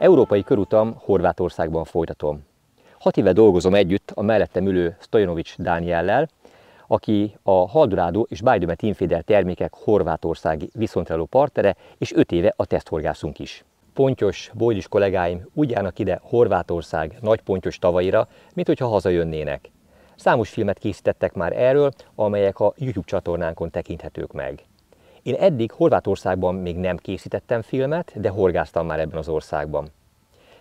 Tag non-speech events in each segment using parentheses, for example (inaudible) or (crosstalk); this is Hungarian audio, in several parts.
Európai körutam Horvátországban folytatom. Hat éve dolgozom együtt a mellettem ülő Stojanovics Dániellel, aki a Haldorádó és Bájdöme Teamfeeder termékek horvátországi viszontreló partnere, és öt éve a teszthorgászunk is. Pontyos, bojlis kollégáim úgy járnak ide Horvátország nagy pontyos tavaira, mint hogyha hazajönnének. Számos filmet készítettek már erről, amelyek a YouTube csatornánkon tekinthetők meg. Én eddig Horvátországban még nem készítettem filmet, de horgáztam már ebben az országban.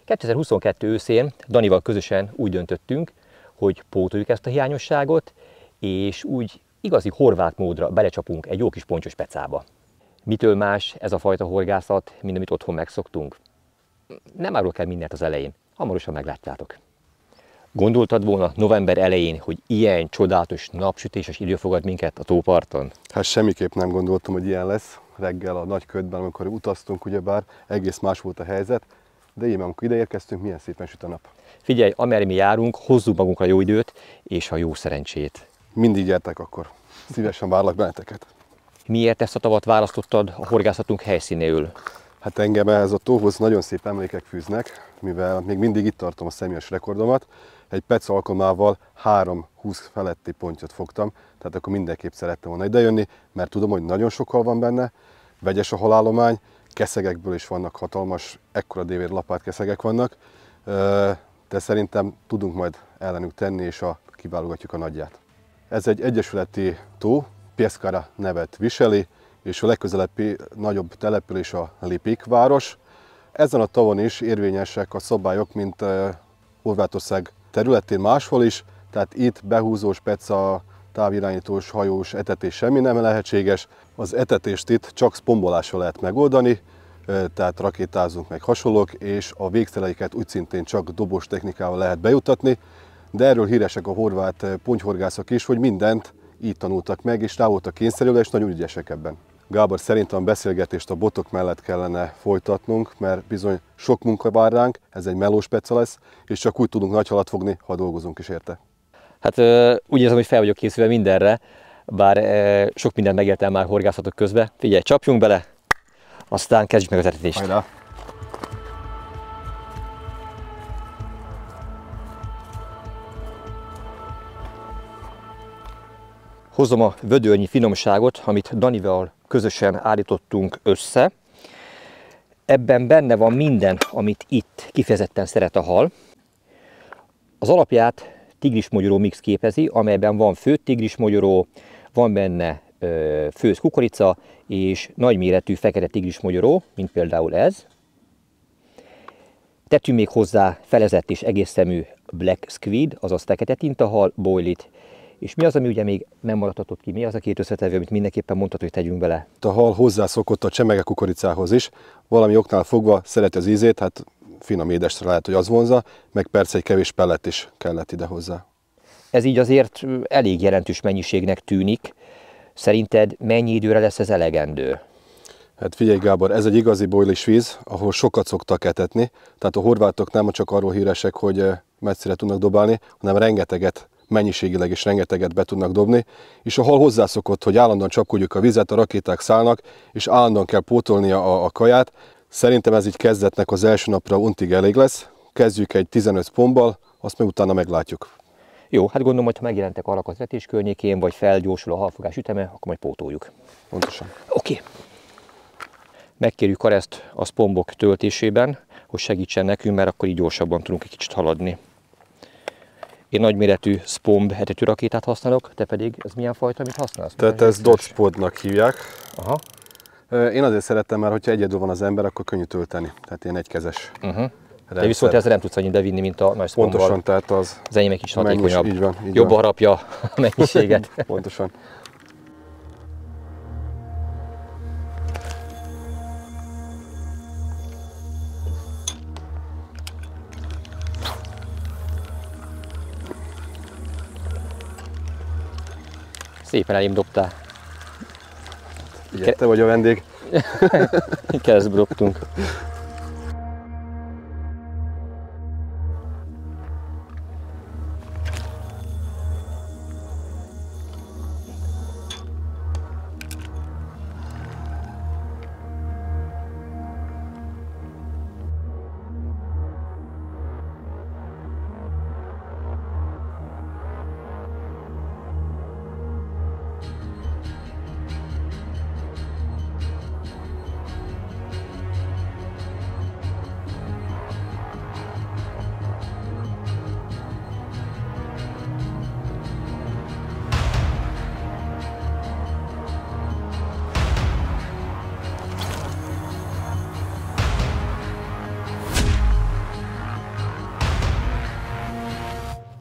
2022 őszén Danival közösen úgy döntöttünk, hogy pótoljuk ezt a hiányosságot, és úgy igazi horvát módra belecsapunk egy jó kis pontyos pecába. Mitől más ez a fajta horgászat, mint amit otthon megszoktunk? Nem árulok el mindent az elején, hamarosan meglátjátok. Gondoltad volna november elején, hogy ilyen csodálatos napsütéses idő fogad minket a tóparton? Hát semmiképp nem gondoltam, hogy ilyen lesz. Reggel a nagy ködben, amikor utaztunk, ugyebár egész más volt a helyzet, de így, amikor ide érkeztünk, milyen szépen süt a nap. Figyelj, amerre mi járunk, hozzuk magunkra jó időt és a jó szerencsét. Mindig gyertek akkor. Szívesen várlak benneteket. Miért ezt a tavat választottad a horgászatunk helyszínéül? Hát engem ehhez a tóhoz nagyon szép emlékek fűznek, mivel még mindig itt tartom a személyes rekordomat. Egy pec alkalmával 3-20 feletti pontyot fogtam, tehát akkor mindenképp szerettem volna idejönni, mert tudom, hogy nagyon sokkal van benne, vegyes a halálomány, keszegekből is vannak hatalmas, ekkora dévér lapát keszegek vannak, de szerintem tudunk majd ellenük tenni, és a, kiválogatjuk a nagyját. Ez egy egyesületi tó, Pieszkara nevet viseli, és a legközelebbi nagyobb település a Lipik város. Ezen a tavon is érvényesek a szabályok, mint Horvátország területén máshol is, tehát itt behúzós, peca, távirányítós, hajós etetés semmi nem lehetséges. Az etetést itt csak spombolással lehet megoldani, tehát rakétázunk meg hasonlók, és a végteleiket úgy szintén csak dobos technikával lehet bejutatni, de erről híresek a horvát pontyhorgászok is, hogy mindent így tanultak meg, és rá voltak kényszerülve, és nagyon ügyesek ebben. Gábor, szerintem a beszélgetést a botok mellett kellene folytatnunk, mert bizony sok munka vár ránk, ez egy melós peca lesz, és csak úgy tudunk nagy halat fogni, ha dolgozunk is érte. Hát úgy érzem, hogy fel vagyok készülve mindenre, bár sok mindent megértem már horgászatok közben. Figyelj, csapjunk bele, aztán kezdjük meg az etetést. Hajrá! Hozom a vödörnyi finomságot, amit Danival közösen állítottunk össze. Ebben benne van minden, amit itt kifejezetten szeret a hal. Az alapját tigrismogyoró mix képezi, amelyben van főtt tigrismogyoró, van benne főz kukorica és nagyméretű fekete tigrismogyoró, mint például ez. Tettünk még hozzá felezett és egész szemű black squid, azaz fekete tintahal, boilit, és mi az, ami ugye még nem maradhatott ki? Mi az a két összetevő, amit mindenképpen mondhatod, hogy tegyünk bele? A hal hozzászokott a csemege kukoricához is, valami oknál fogva szereti az ízét, hát finom édesre lehet, hogy az vonza, meg persze egy kevés pellet is kellett ide hozzá. Ez így azért elég jelentős mennyiségnek tűnik. Szerinted mennyi időre lesz ez elegendő? Hát figyelj Gábor, ez egy igazi bojlis víz, ahol sokat szoktak etetni. Tehát a horvátok nem csak arról híresek, hogy messzire tudnak dobálni, hanem rengeteget mennyiségileg is rengeteget be tudnak dobni, és a hal hozzászokott, hogy állandóan csapkodjuk a vizet, a rakéták szállnak, és állandóan kell pótolnia a, a kaját. Szerintem ez így kezdetnek az első napra untig elég lesz. Kezdjük egy 15 pontból, azt meg utána meglátjuk. Jó, hát gondolom, hogy ha megjelentek a vetés környékén, vagy felgyorsul a halfogás üteme, akkor majd pótoljuk. Pontosan. Oké. Okay. Megkérjük Kareszt a spombok töltésében, hogy segítsen nekünk, mert akkor így gyorsabban tudunk egy kicsit haladni. Én nagyméretű Spomb etetű rakétát használok, te pedig ez milyen fajta, amit használsz? Tehát ez Dodge hívják. Aha. Én azért szerettem, mert hogyha egyedül van az ember, akkor könnyű tölteni. Tehát ilyen egykezes. Uh-huh. De viszont ezzel nem tudsz annyit bevinni, mint a nagy Spombbal. Pontosan, tehát az... Az enyém egy kis hatékonyabb. Így van, így Jobb harapja a mennyiséget. (laughs) Pontosan. Szépen elém dobtál. Igen, te vagy a vendég. Keresztbe dobtunk.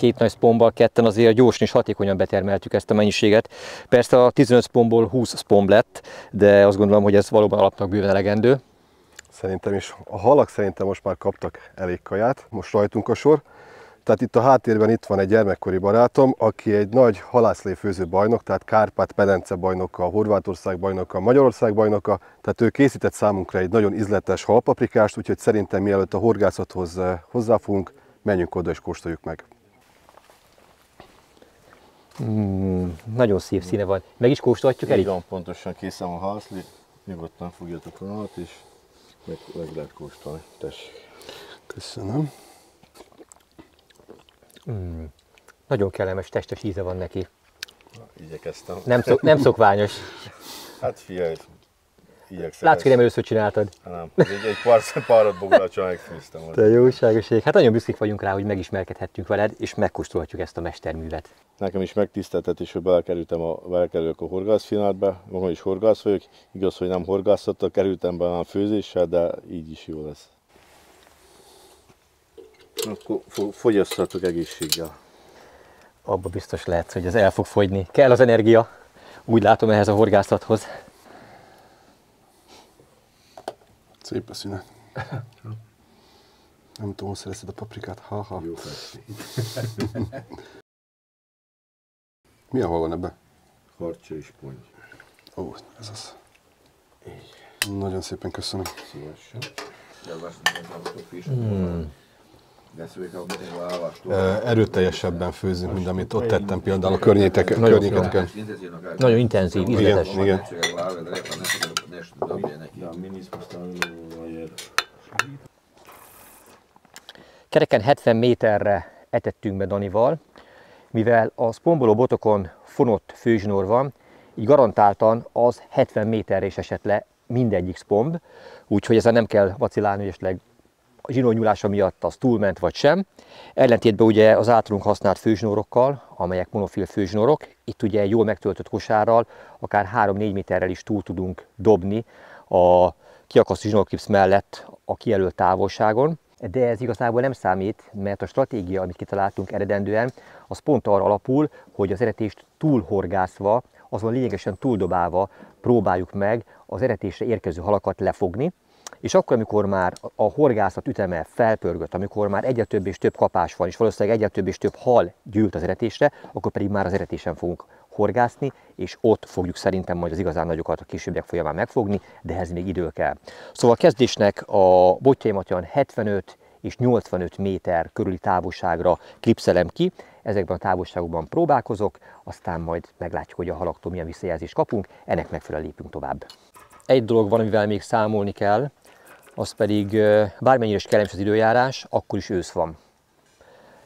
Két nagy szpombbal, ketten azért gyorsan és hatékonyan betermeltük ezt a mennyiséget. Persze a 15 szpombból 20 szpomb lett, de azt gondolom, hogy ez valóban alapnak bőven elegendő. Szerintem is. A halak szerintem most már kaptak elég kaját, most rajtunk a sor. Tehát itt a háttérben itt van egy gyermekkori barátom, aki egy nagy halászléfőző bajnok, tehát Kárpát-Medence bajnoka, Horvátország bajnoka, Magyarország bajnoka, tehát ő készített számunkra egy nagyon ízletes halpaprikást, úgyhogy szerintem mielőtt a horgászathoz eh, hozzáfogunk, menjünk oda és kóstoljuk meg. Mm, nagyon szép színe van. Meg is kóstolhatjuk, Erik? Igen, pontosan készen a halszli. Nyugodtan fogjatok a halat, és meg, meg lehet kóstolni. Tessék. Köszönöm. Mm, nagyon kellemes, testes íze van neki. Igyekeztem. Nem, szok, nem (laughs) szokványos. Hát figyelj, igyekszem. Látsz, hogy nem először csináltad. Nem, egy, egy pár, párat bográcsa megfűztem. Te jóságoség. Hát nagyon büszkék vagyunk rá, hogy megismerkedhettünk veled, és megkóstolhatjuk ezt a mesterművet. Nekem is megtiszteltetés, hogy belekerültem a, belekerülök a horgászfinálba. Magam is horgász vagyok. Igaz, hogy nem horgászattal kerültem be a főzéssel, de így is jó lesz. Akkor fo- fogyasszatok egészséggel. Abba biztos lehet, hogy ez el fog fogyni. Kell az energia, úgy látom ehhez a horgászathoz. Szép a színe. (laughs) Nem tudom, hogy szereted a paprikát. Ha-ha. Jó. (laughs) Mi a hol van ebben? Harcsa és ponty. Ó, ez az. Nagyon szépen köszönöm. Szívesen. Ö, Erőteljesebben főzünk, mint amit ott tettem például a környétek, Nagyon környékeken. Nagyon intenzív, ízletes. Igen, igen. Kereken 70 méterre etettünk be Danival, mivel a spomboló botokon fonott főzsinór van, így garantáltan az 70 méterre is esett le mindegyik spomb, úgyhogy ezen nem kell vacilálni, hogy a zsinór nyúlása miatt az túlment vagy sem. Ellentétben ugye az általunk használt főzsinórokkal, amelyek monofil főzsinórok, itt ugye egy jól megtöltött kosárral akár 3-4 méterrel is túl tudunk dobni a kiakasztó zsinórklipsz mellett a kijelölt távolságon. De ez igazából nem számít, mert a stratégia, amit kitaláltunk eredendően, az pont arra alapul, hogy az eretést túlhorgászva, azon lényegesen túldobálva próbáljuk meg az eretésre érkező halakat lefogni, és akkor, amikor már a horgászat üteme felpörgött, amikor már egyre több és több kapás van, és valószínűleg egyre több és több hal gyűlt az eretésre, akkor pedig már az eretésen fogunk horgászni, és ott fogjuk szerintem majd az igazán nagyokat a későbbiek folyamán megfogni, de ehhez még idő kell. Szóval a kezdésnek a botjaimat olyan 75 és 85 méter körüli távolságra klipszelem ki, ezekben a távolságokban próbálkozok, aztán majd meglátjuk, hogy a halaktól milyen visszajelzést kapunk, ennek megfelelően lépünk tovább. Egy dolog van, amivel még számolni kell, az pedig bármennyire is kellemes az időjárás, akkor is ősz van.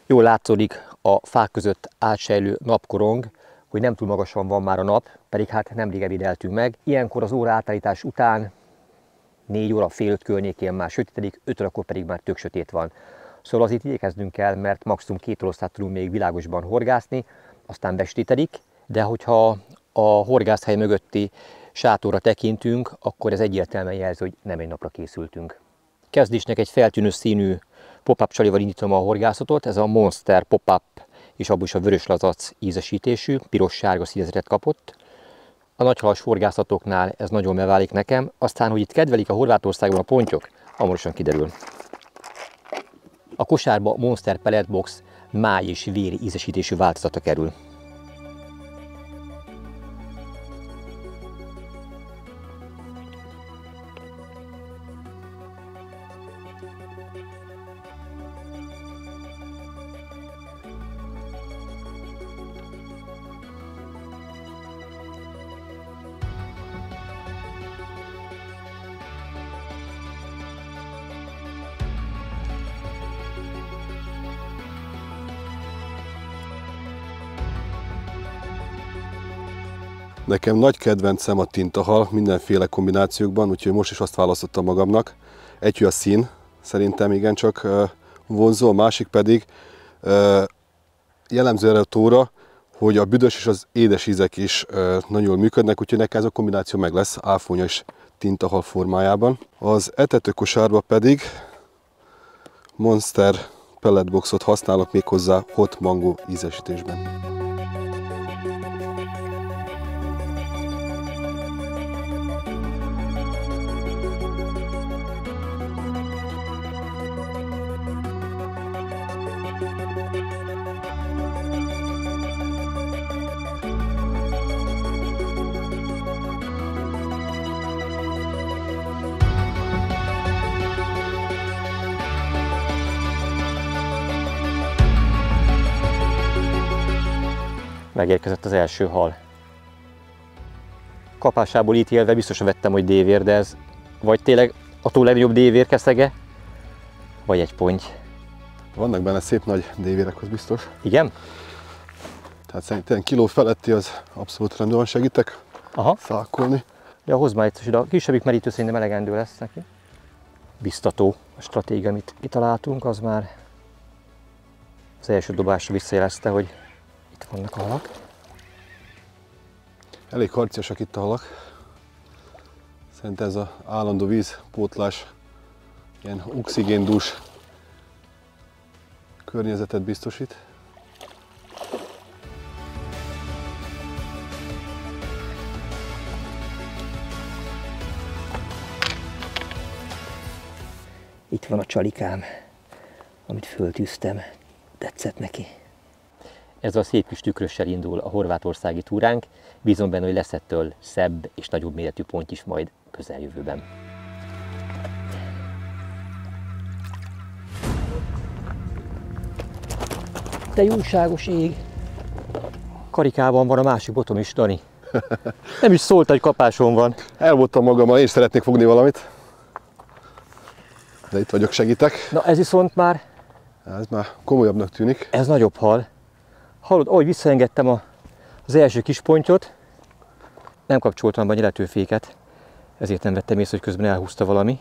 Jól látszódik a fák között átsejlő napkorong, hogy nem túl magasan van már a nap, pedig hát nemrég ebédeltünk meg. Ilyenkor az óra átállítás után 4 óra, fél öt környékén már sötétedik, 5 órakor pedig már tök sötét van. Szóval azért igyekeznünk kell, mert maximum két oroszlát tudunk még világosban horgászni, aztán bestétedik, de hogyha a horgászhely mögötti sátorra tekintünk, akkor ez egyértelműen jelzi, hogy nem egy napra készültünk. Kezdésnek egy feltűnő színű pop-up csalival indítom a horgászatot, ez a Monster pop-up, és abból is a vörös lazac ízesítésű, piros-sárga színezetet kapott. A nagyhalas horgászatoknál ez nagyon beválik nekem, aztán, hogy itt kedvelik a Horvátországban a pontyok, hamarosan kiderül. A kosárba Monster Pellet Box máj és véri ízesítésű változata kerül. Nekem nagy kedvencem a tintahal mindenféle kombinációkban, úgyhogy most is azt választottam magamnak. Egy, a szín, szerintem igencsak vonzó, a másik pedig jellemző erre a tóra, hogy a büdös és az édes ízek is nagyon jól működnek, úgyhogy nekem ez a kombináció meg lesz áfonya és tintahal formájában. Az etetőkosárba pedig Monster pelletboxot használok még hozzá hot mango ízesítésben. Megérkezett az első hal. Kapásából ítélve biztosan vettem, hogy dévér, de ez vagy tényleg a túl legnagyobb dévér keszege, vagy egy ponty. Vannak benne szép nagy dévérek, az biztos. Igen? Tehát szerintem kiló feletti az abszolút rendben segítek Aha. szákolni. Ja, hozd már itt, a kisebbik merítő szerintem elegendő lesz neki. Biztató a stratégia, amit kitaláltunk, az már az első dobásra visszajelezte, hogy itt vannak a halak. Elég harciasak itt a halak. Szerintem ez az állandó vízpótlás ilyen oxigéndús környezetet biztosít. Itt van a csalikám, amit föltűztem. Tetszett neki. Ez a szép kis tükrössel indul a horvátországi túránk. Bízom benne, hogy lesz ettől szebb és nagyobb méretű pont is majd közeljövőben. Te jóságos ég! Karikában van a másik botom is, Dani. Nem is szólt, hogy kapásom van. Elmondtam magammal, én is szeretnék fogni valamit. De itt vagyok, segítek. Na ez viszont már, Ez már komolyabbnak tűnik. ez nagyobb hal. Hallod, ahogy visszaengedtem a, az első kis pontyot, nem kapcsoltam be a nyeletőféket, ezért nem vettem észre, hogy közben elhúzta valami.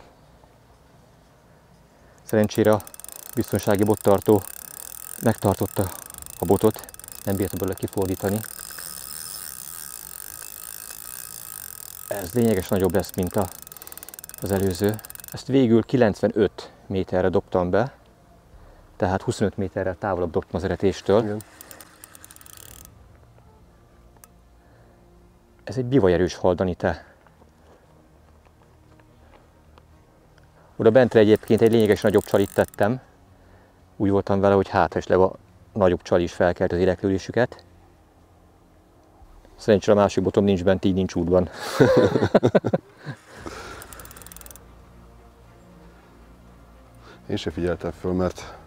Szerencsére a biztonsági bottartó megtartotta a botot, nem bírta belőle kifordítani. Ez lényeges nagyobb lesz, mint a, az előző. Ezt végül 95 méterre dobtam be, tehát 25 méterrel távolabb dobtam az eretéstől. Igen. Ez egy bivajerős hal, Dani, te. Oda bentre egyébként egy lényeges nagyobb csalit tettem. Úgy voltam vele, hogy hát esetleg a nagyobb csal is felkelt az érdeklődésüket. Szerencsére a másik botom nincs bent, így nincs útban. (laughs) Én se figyeltem föl, mert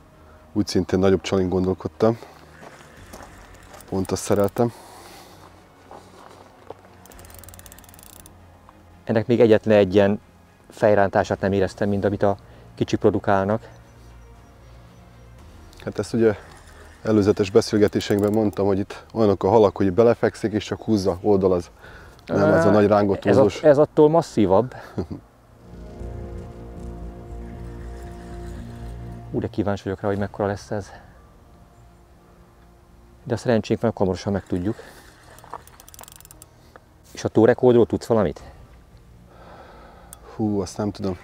úgy szintén nagyobb csalin gondolkodtam. Pont azt szereltem. Ennek még egyetlen egy ilyen fejrántását nem éreztem, mint amit a kicsik produkálnak. Hát ezt ugye előzetes beszélgetéseinkben mondtam, hogy itt olyanok a halak, hogy belefekszik és csak húzza, oldalaz. Nem ez a nagy ez, rángatózós. a, ez attól masszívabb. Úgy de kíváncsi vagyok rá, hogy mekkora lesz ez. De a szerencsénk van, akkor megtudjuk. És a tórekódról tudsz valamit? Hú, azt nem tudom.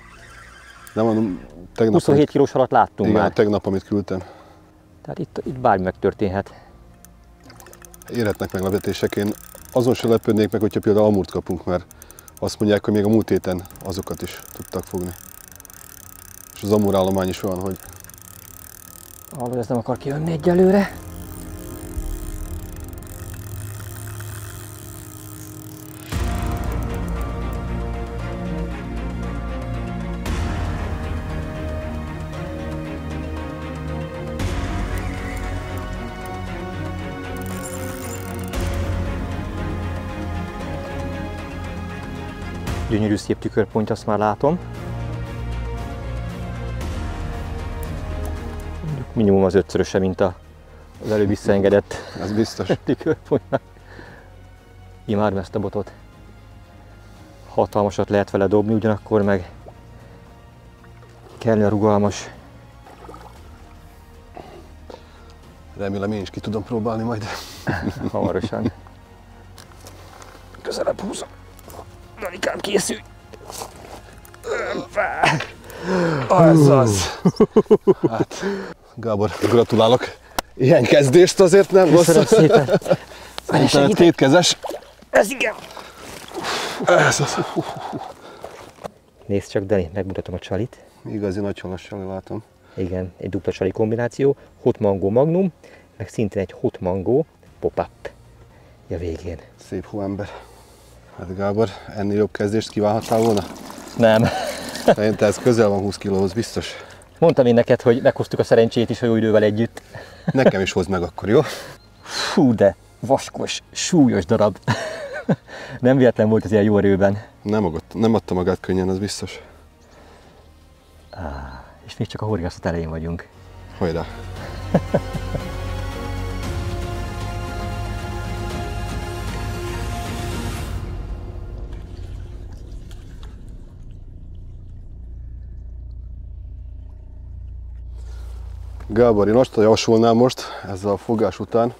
Nem mondom, tegnap, 27 kilós halat láttunk igen, már. tegnap, amit küldtem. Tehát itt, itt bármi megtörténhet. Érhetnek meglepetések. Én azon se lepődnék meg, hogyha például almurt kapunk, mert azt mondják, hogy még a múlt héten azokat is tudtak fogni. És az amúr állomány is olyan, hogy Hallod, ez nem akar kijönni egyelőre. Gyönyörű szép tükörpont, azt már látom. Minimum az ötszöröse, mint a, az előbb visszaengedett ez biztos. (laughs) tükörpontnak. Imádom ezt a botot. Hatalmasat lehet vele dobni, ugyanakkor meg kellene rugalmas. Remélem én is ki tudom próbálni majd. Hamarosan. Közelebb húzom. Danikám, készülj! Hoppá! Ez az. Hát, Gábor, gratulálok. Ilyen kezdést azért nem rossz. Köszönöm szépen. Szerintem kétkezes. Ez igen. Ez az. Nézd csak, Dani, megmutatom a csalit. Igazi nagy halassal látom. Igen, egy dupla csali kombináció. Hot mango magnum, meg szintén egy hot mango pop-up. Ja végén. Szép hóember. Hát Gábor, ennél jobb kezdést kívánhattál volna? Nem. Szerintem ez közel van 20 kilóhoz, biztos. Mondtam én neked, hogy meghoztuk a szerencsét is a jó idővel együtt. Nekem is hozd meg akkor, jó? Fú, de vaskos, súlyos darab. Nem véletlen volt az ilyen jó erőben. Nem, agott, nem adta magát könnyen, az biztos. És még csak a horgászat elején vagyunk. Hajrá! Gábor, én azt javasolnám most, ezzel a fogás után,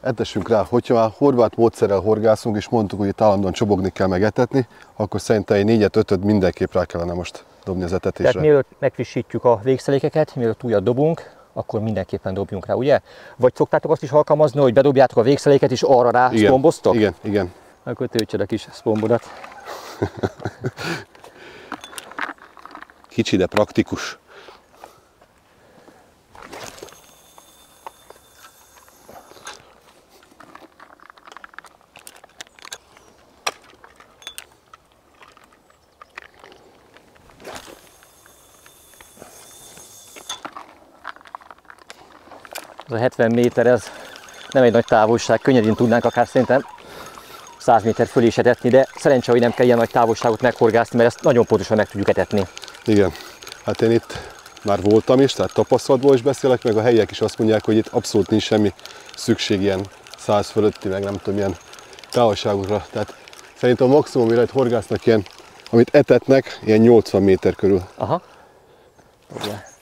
etessünk rá, hogyha horvát módszerrel horgászunk, és mondtuk, hogy itt állandóan csobogni kell meg etetni, akkor szerintem egy négyet, ötöt mindenképp rá kellene most dobni az etetésre. Tehát mielőtt megfrissítjük a végszelékeket, mielőtt újat dobunk, akkor mindenképpen dobjunk rá, ugye? Vagy szoktátok azt is alkalmazni, hogy bedobjátok a végszeléket, és arra rá igen, szpomboztok? igen, igen. Akkor töltsed a kis szpombodat. (laughs) Kicsi, de praktikus. Ez a 70 méter, ez nem egy nagy távolság, könnyedén tudnánk akár szerintem 100 méter fölé is etetni, de szerencsé, hogy nem kell ilyen nagy távolságot meghorgászni, mert ezt nagyon pontosan meg tudjuk etetni. Igen. Hát én itt már voltam is, tehát tapasztalatból is beszélek, meg a helyiek is azt mondják, hogy itt abszolút nincs semmi szükség ilyen 100 fölötti, meg nem tudom, milyen távolságokra. Tehát szerintem a maximum, mire horgásznak ilyen, amit etetnek, ilyen 80 méter körül. Aha. Ugye.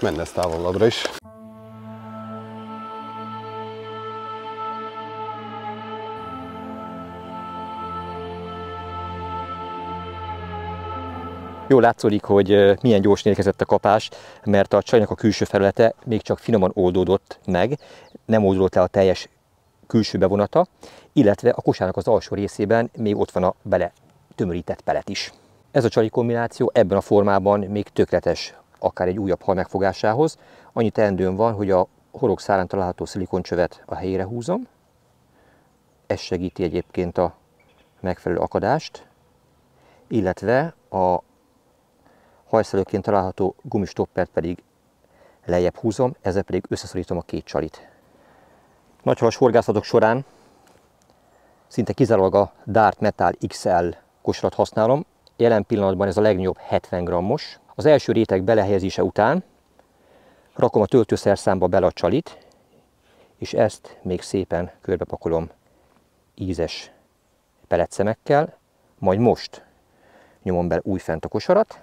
Menne ez távolabbra is. Jól látszódik, hogy milyen gyorsan érkezett a kapás, mert a csajnak a külső felülete még csak finoman oldódott meg, nem oldódott el a teljes külső bevonata, illetve a kosárnak az alsó részében még ott van a bele tömörített pelet is. Ez a csali kombináció ebben a formában még tökéletes akár egy újabb hal megfogásához. Annyi teendőm van, hogy a horog szárán található szilikoncsövet a helyére húzom. Ez segíti egyébként a megfelelő akadást, illetve a hajszelőként található gumistoppert pedig lejjebb húzom, ezzel pedig összeszorítom a két csalit. Nagyhalas horgászatok során szinte kizárólag a Dart Metal XL kosarat használom. Jelen pillanatban ez a legnagyobb 70 grammos. Az első réteg belehelyezése után rakom a töltőszerszámba bele a csalit, és ezt még szépen körbepakolom ízes peletszemekkel, majd most nyomom be újfent a kosarat,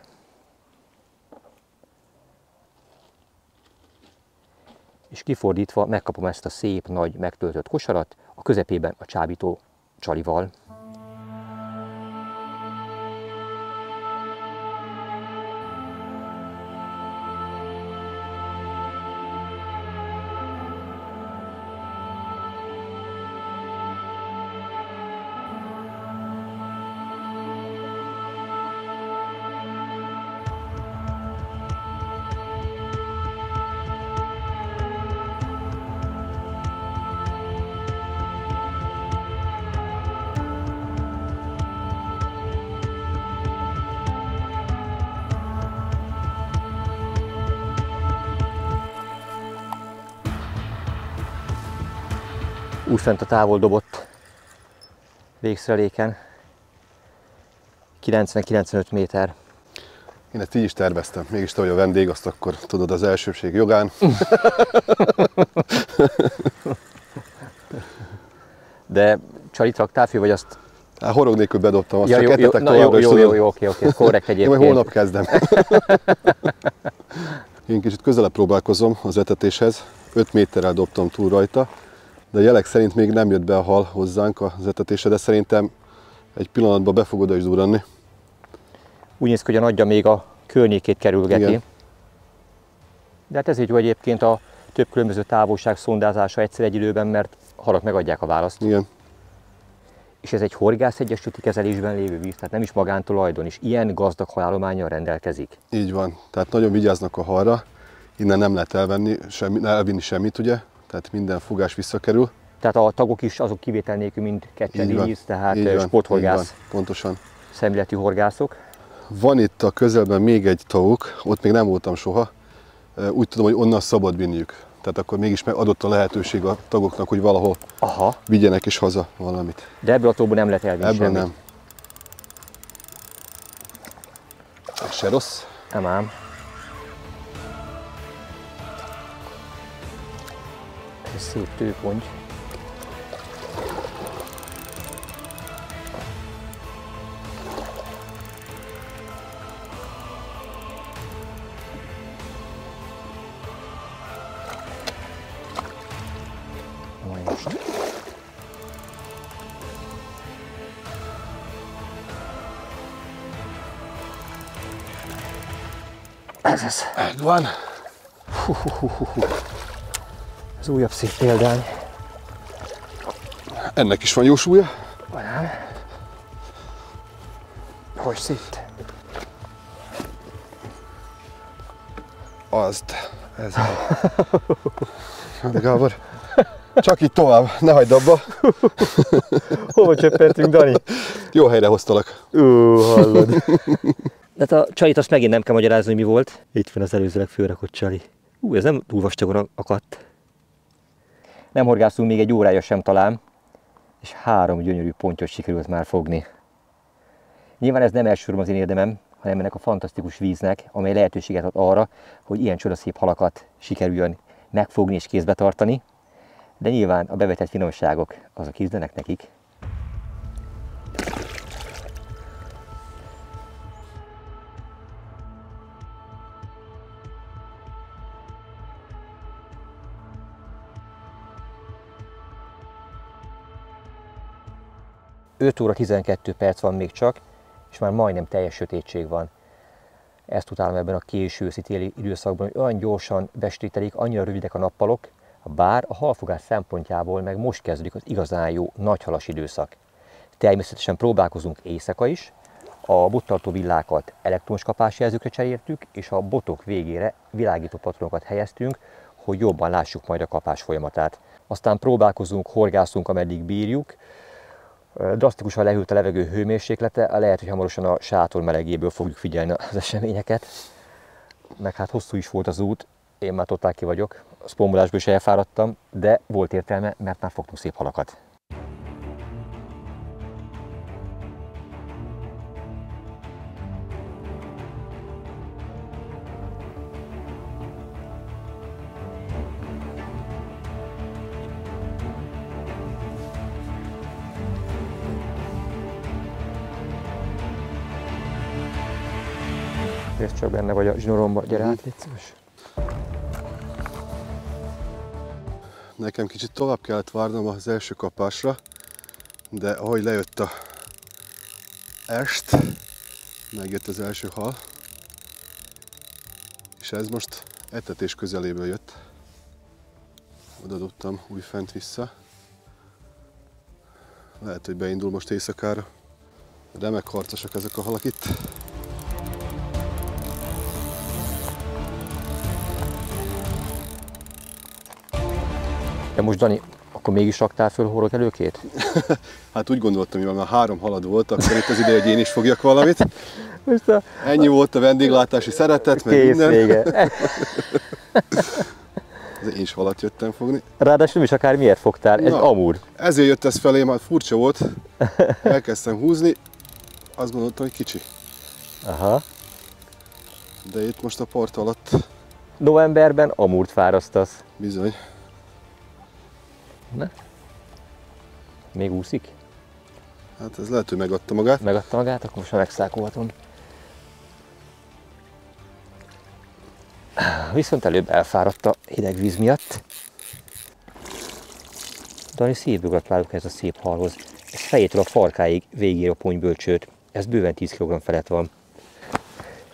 és kifordítva megkapom ezt a szép, nagy, megtöltött kosarat, a közepében a csábító csalival. Újfent a távol dobott végszereléken. 90-95 méter. Én ezt így is terveztem. Mégis te vagy a vendég, azt akkor tudod az elsőbség jogán. (laughs) De csalit raktál fő, vagy azt... Hát horog nélkül bedobtam, azt Ja, jó, jó, na, jó, jó, jó, jó, oké, oké, korrekt Én egyébként. majd holnap kezdem. (laughs) Én kicsit közelebb próbálkozom az etetéshez. 5 méterrel dobtam túl rajta, de a jelek szerint még nem jött be a hal hozzánk az etetésre, de szerintem egy pillanatban be fog oda is durranni. Úgy néz ki, hogy a nagyja még a környékét kerülgeti. Igen. De hát ez így egyébként a több különböző távolság szondázása egyszer egy időben, mert halak megadják a választ. Igen. És ez egy horgász egyesületi kezelésben lévő víz, tehát nem is magántulajdon, és ilyen gazdag halállományjal rendelkezik. Így van. Tehát nagyon vigyáznak a halra. Innen nem lehet elvenni, semmi, elvinni semmit, ugye? Tehát minden fogás visszakerül. Tehát a tagok is azok kivétel nélkül mind Így kecseriz, tehát így van, így sporthorgász, van, Pontosan. szemléletű horgászok. Van itt a közelben még egy tavuk, ott még nem voltam soha. Úgy tudom, hogy onnan szabad vinniük. Tehát akkor mégis meg adott a lehetőség a tagoknak, hogy valahol Aha, vigyenek is haza valamit. de ebből a tóból nem lehet elvinni Ebből semmit. nem. Se rossz. Nem ám. Ez szép tőponty. Majd most. Ez az. Megvan. Az újabb szép példány. Ennek is van jó súlya. Olyan. Hogy szít? Azt. Ez. Hát Gábor. Csak így tovább, ne hagyd abba. Hova csöppentünk, Dani? Jó helyre hoztalak. Ú, hallod. De hát a csalit azt megint nem kell magyarázni, hogy mi volt. Itt van az előzőleg fölrakott csali. Ú, ez nem túl vastagon akadt. Nem horgászunk még egy órája sem talán, és három gyönyörű pontyot sikerült már fogni. Nyilván ez nem elsősorban az én érdemem, hanem ennek a fantasztikus víznek, amely lehetőséget ad arra, hogy ilyen csodaszép halakat sikerüljön megfogni és kézbe tartani. De nyilván a bevetett finomságok azok ízlenek nekik. Öt óra 12 perc van még csak, és már majdnem teljes sötétség van. Ezt utálom ebben a késő őszi időszakban, hogy olyan gyorsan bestételik, annyira rövidek a nappalok, bár a halfogás szempontjából meg most kezdődik az igazán jó nagyhalas időszak. Természetesen próbálkozunk éjszaka is, a bottartó villákat elektromos kapásjelzőkre cseréltük, és a botok végére világító patronokat helyeztünk, hogy jobban lássuk majd a kapás folyamatát. Aztán próbálkozunk, horgászunk, ameddig bírjuk, drasztikusan lehűlt a levegő hőmérséklete, lehet, hogy hamarosan a sátor melegéből fogjuk figyelni az eseményeket. Meg hát hosszú is volt az út, én már totál ki vagyok, a spombolásból is elfáradtam, de volt értelme, mert már fogtunk szép halakat. Csak benne vagy a zsinóromba, gyere át, légy szíves. Nekem kicsit tovább kellett várnom az első kapásra, de ahogy lejött a est, megjött az első hal, és ez most etetés közeléből jött. Oda dobtam új fent vissza. Lehet, hogy beindul most éjszakára. Remek harcosak ezek a halak itt. De most Dani, akkor mégis raktál föl horog előkét? (laughs) Hát úgy gondoltam, hogy már három halad volt, akkor itt az ideje, hogy én is fogjak valamit. (laughs) Most a Ennyi volt a vendéglátási szeretet, meg kész minden. vége. (laughs) Én is halat jöttem fogni. Ráadásul nem is akár miért fogtál, ez Na. amúr. Ezért jött ez felém, hát furcsa volt. Elkezdtem húzni, azt gondoltam, hogy kicsi. Aha. De itt most a part alatt Novemberben amúrt fárasztasz. bizony. Még úszik? Hát ez lehet, hogy megadta magát. Megadta magát, akkor most megszákolhatom. Viszont előbb elfáradt a hideg víz miatt. Dani, szívből gratulálok ez a szép halhoz. Ez fejétől a farkáig végigér a ponybölcsőt. Ez bőven 10 kg felett van.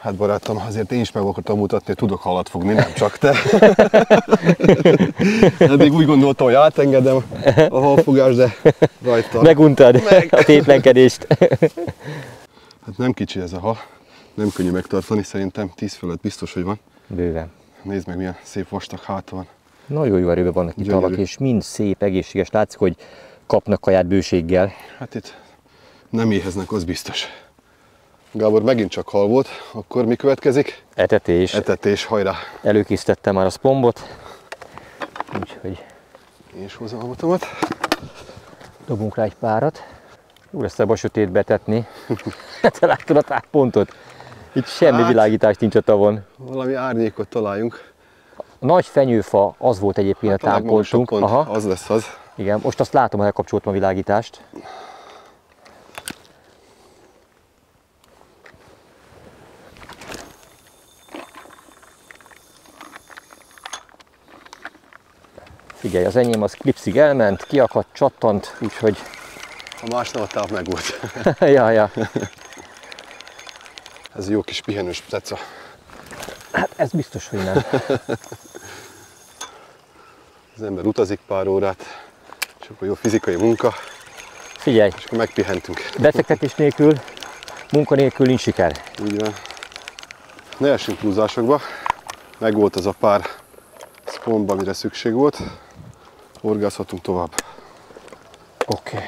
Hát barátom, azért én is meg akartam mutatni, hogy tudok halat fogni, nem csak te. (laughs) Eddig úgy gondoltam, hogy átengedem a halfogást, de rajta. Meguntad Meg. a tétlenkedést. (laughs) Hát nem kicsi ez a hal, nem könnyű megtartani, szerintem 10 fölött biztos, hogy van. Bőven. Nézd meg, milyen szép vastag háta van. Nagyon jó erőben vannak itt alak, és mind szép, egészséges. Látszik, hogy kapnak kaját bőséggel. Hát itt nem éheznek, az biztos. Gábor megint csak hal volt, akkor mi következik? Etetés. Etetés, hajrá! Előkészítettem már a spombot, úgyhogy... Én is hozom a botomat. Dobunk rá egy párat. Jó lesz ebbe a sötét betetni. (laughs) Te látod a táppontot? Itt semmi hát, világítás nincs a tavon. Valami árnyékot találjunk. A nagy fenyőfa az volt egyébként hát a támpontunk. Aha. Az lesz az. Igen, most azt látom, hogy elkapcsoltam a világítást. Figyelj, az enyém az klipszig elment, kiakadt, csattant, úgyhogy... A másnap táv meg volt. (laughs) ja, ja. Ez jó kis pihenős ceca. Hát ez biztos, hogy nem. az ember utazik pár órát, és akkor jó fizikai munka. Figyelj! És akkor megpihentünk. Befektetés nélkül, munka nélkül nincs siker. Úgy van. Ne essünk túlzásokba. Meg volt az a pár szpontba, amire szükség volt horgászhatunk tovább. Oké. Okay.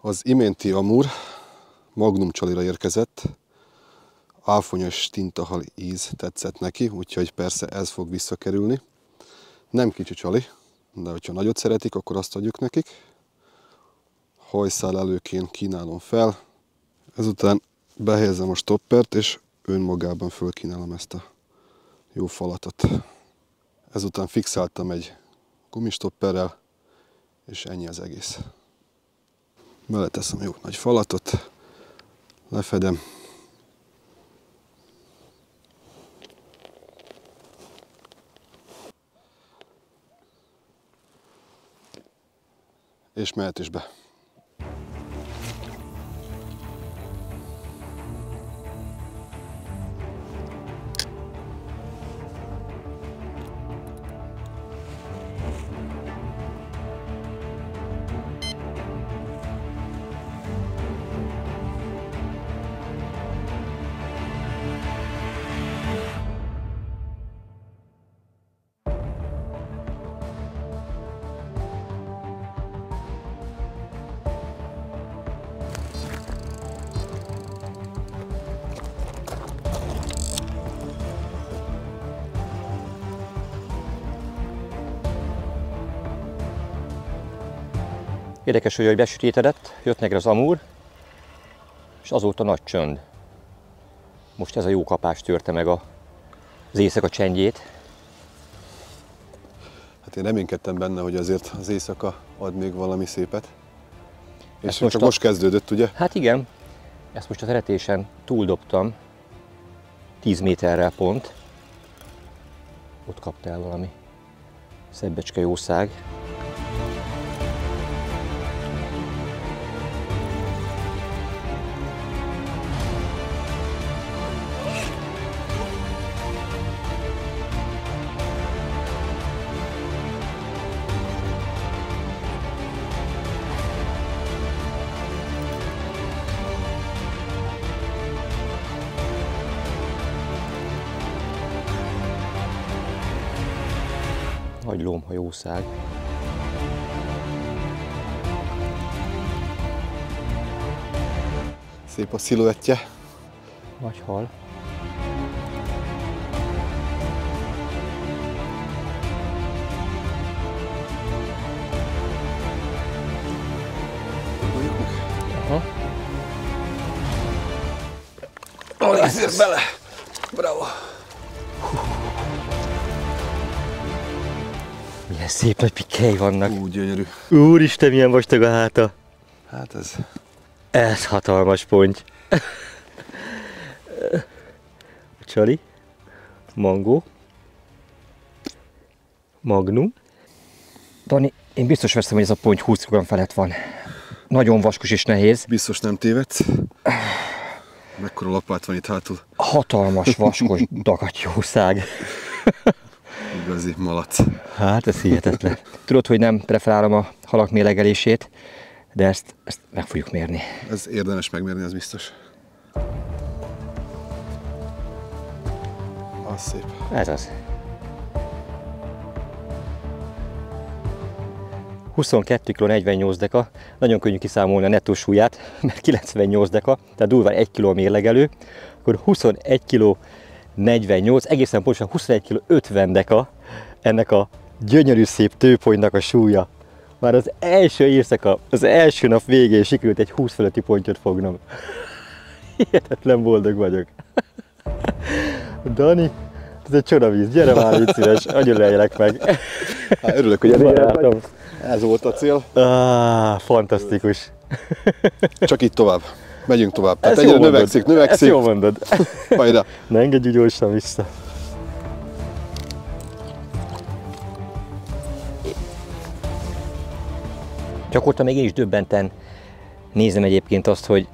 Az iménti amúr magnum csalira érkezett, áfonyos tintahal íz tetszett neki, úgyhogy persze ez fog visszakerülni. Nem kicsi csali, de hogyha nagyot szeretik, akkor azt adjuk nekik. Hajszál előként kínálom fel, ezután behelyezem a stoppert, és önmagában fölkínálom ezt a jó falatot. Ezután fixáltam egy gumistopperrel, és ennyi az egész. Beleteszem jó nagy falatot, lefedem, és mehet is be. Érdekes, hogy besütétedett, jött neki az amúr, és azóta nagy csönd. Most ez a jó kapás törte meg a, az éjszaka csendjét. Hát én reménykedtem benne, hogy azért az éjszaka ad még valami szépet. És Ezt most csak a... most kezdődött, ugye? Hát igen. Ezt most az eretésen túldobtam. 10 méterrel pont. Ott kaptál valami szebbecske jószág. Nagy lomhajószág. Szép a sziluettje. Nagy hal. Aha. Oh, bele! Nagy pikkei vannak. Úgy gyönyörű. Úristen, milyen vastag a háta. Hát ez... Ez hatalmas ponty. Csali. Mangó. Magnum. Dani, Én biztos veszem, hogy ez a ponty 20 g felett van. Nagyon vaskos és nehéz. Biztos nem tévedsz. Mekkora lapát van itt hátul? Hatalmas, vaskos dagatyószág. Igazi malac. Hát ez hihetetlen. Tudod, hogy nem preferálom a halak mélegelését, de ezt, ezt meg fogjuk mérni. Ez érdemes megmérni, ez biztos. Az szép. Ez az. 22 kg 48 deka, nagyon könnyű kiszámolni a nettó súlyát, mert 98 deka, tehát durván 1 kg mérlegelő, akkor 21 kg 48, egészen pontosan 21 kg 50 deka ennek a gyönyörű szép tőponynak a súlya. Már az első éjszaka, az első nap végén sikerült egy 20 fölötti pontyot fognom. (laughs) Hihetetlen boldog vagyok. (laughs) Dani, ez egy csodavíz, gyere már, légy szíves, nagyon lejjelek meg. Hát, örülök, hogy Barátom. Ez volt a cél. Ah, fantasztikus. (laughs) Csak itt tovább. Megyünk tovább. Tehát Ezt egyre jól mondod. növekszik, Ezt növekszik. jól mondod. (laughs) Hajrá. Ne engedjük gyorsan vissza. Gyakorta még én is döbbenten nézem egyébként azt, hogy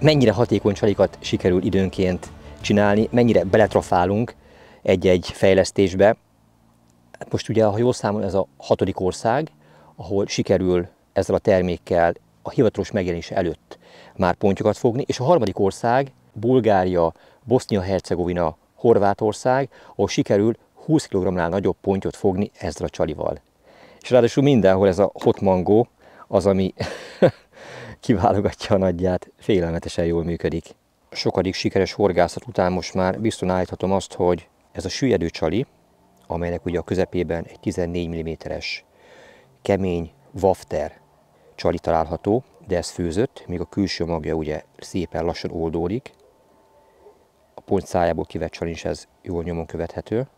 mennyire hatékony csalikat sikerül időnként csinálni, mennyire beletrafálunk egy-egy fejlesztésbe. Hát most ugye, ha jól számolom, ez a hatodik ország, ahol sikerül ezzel a termékkel a hivatalos megjelenés előtt már pontyokat fogni, és a harmadik ország, Bulgária, Bosznia-Hercegovina, Horvátország, ahol sikerül 20 kg-nál nagyobb pontyot fogni ezzel a csalival. És ráadásul mindenhol ez a hot mango az, ami (laughs) kiválogatja a nagyját, félelmetesen jól működik. Sokadik sikeres horgászat után most már biztosan állíthatom azt, hogy ez a süllyedő csali, amelynek ugye a közepében egy 14 mm-es kemény wafter csali található, de ez főzött, míg a külső magja ugye szépen lassan oldódik. A pont szájából kivett csali is ez jól nyomon követhető.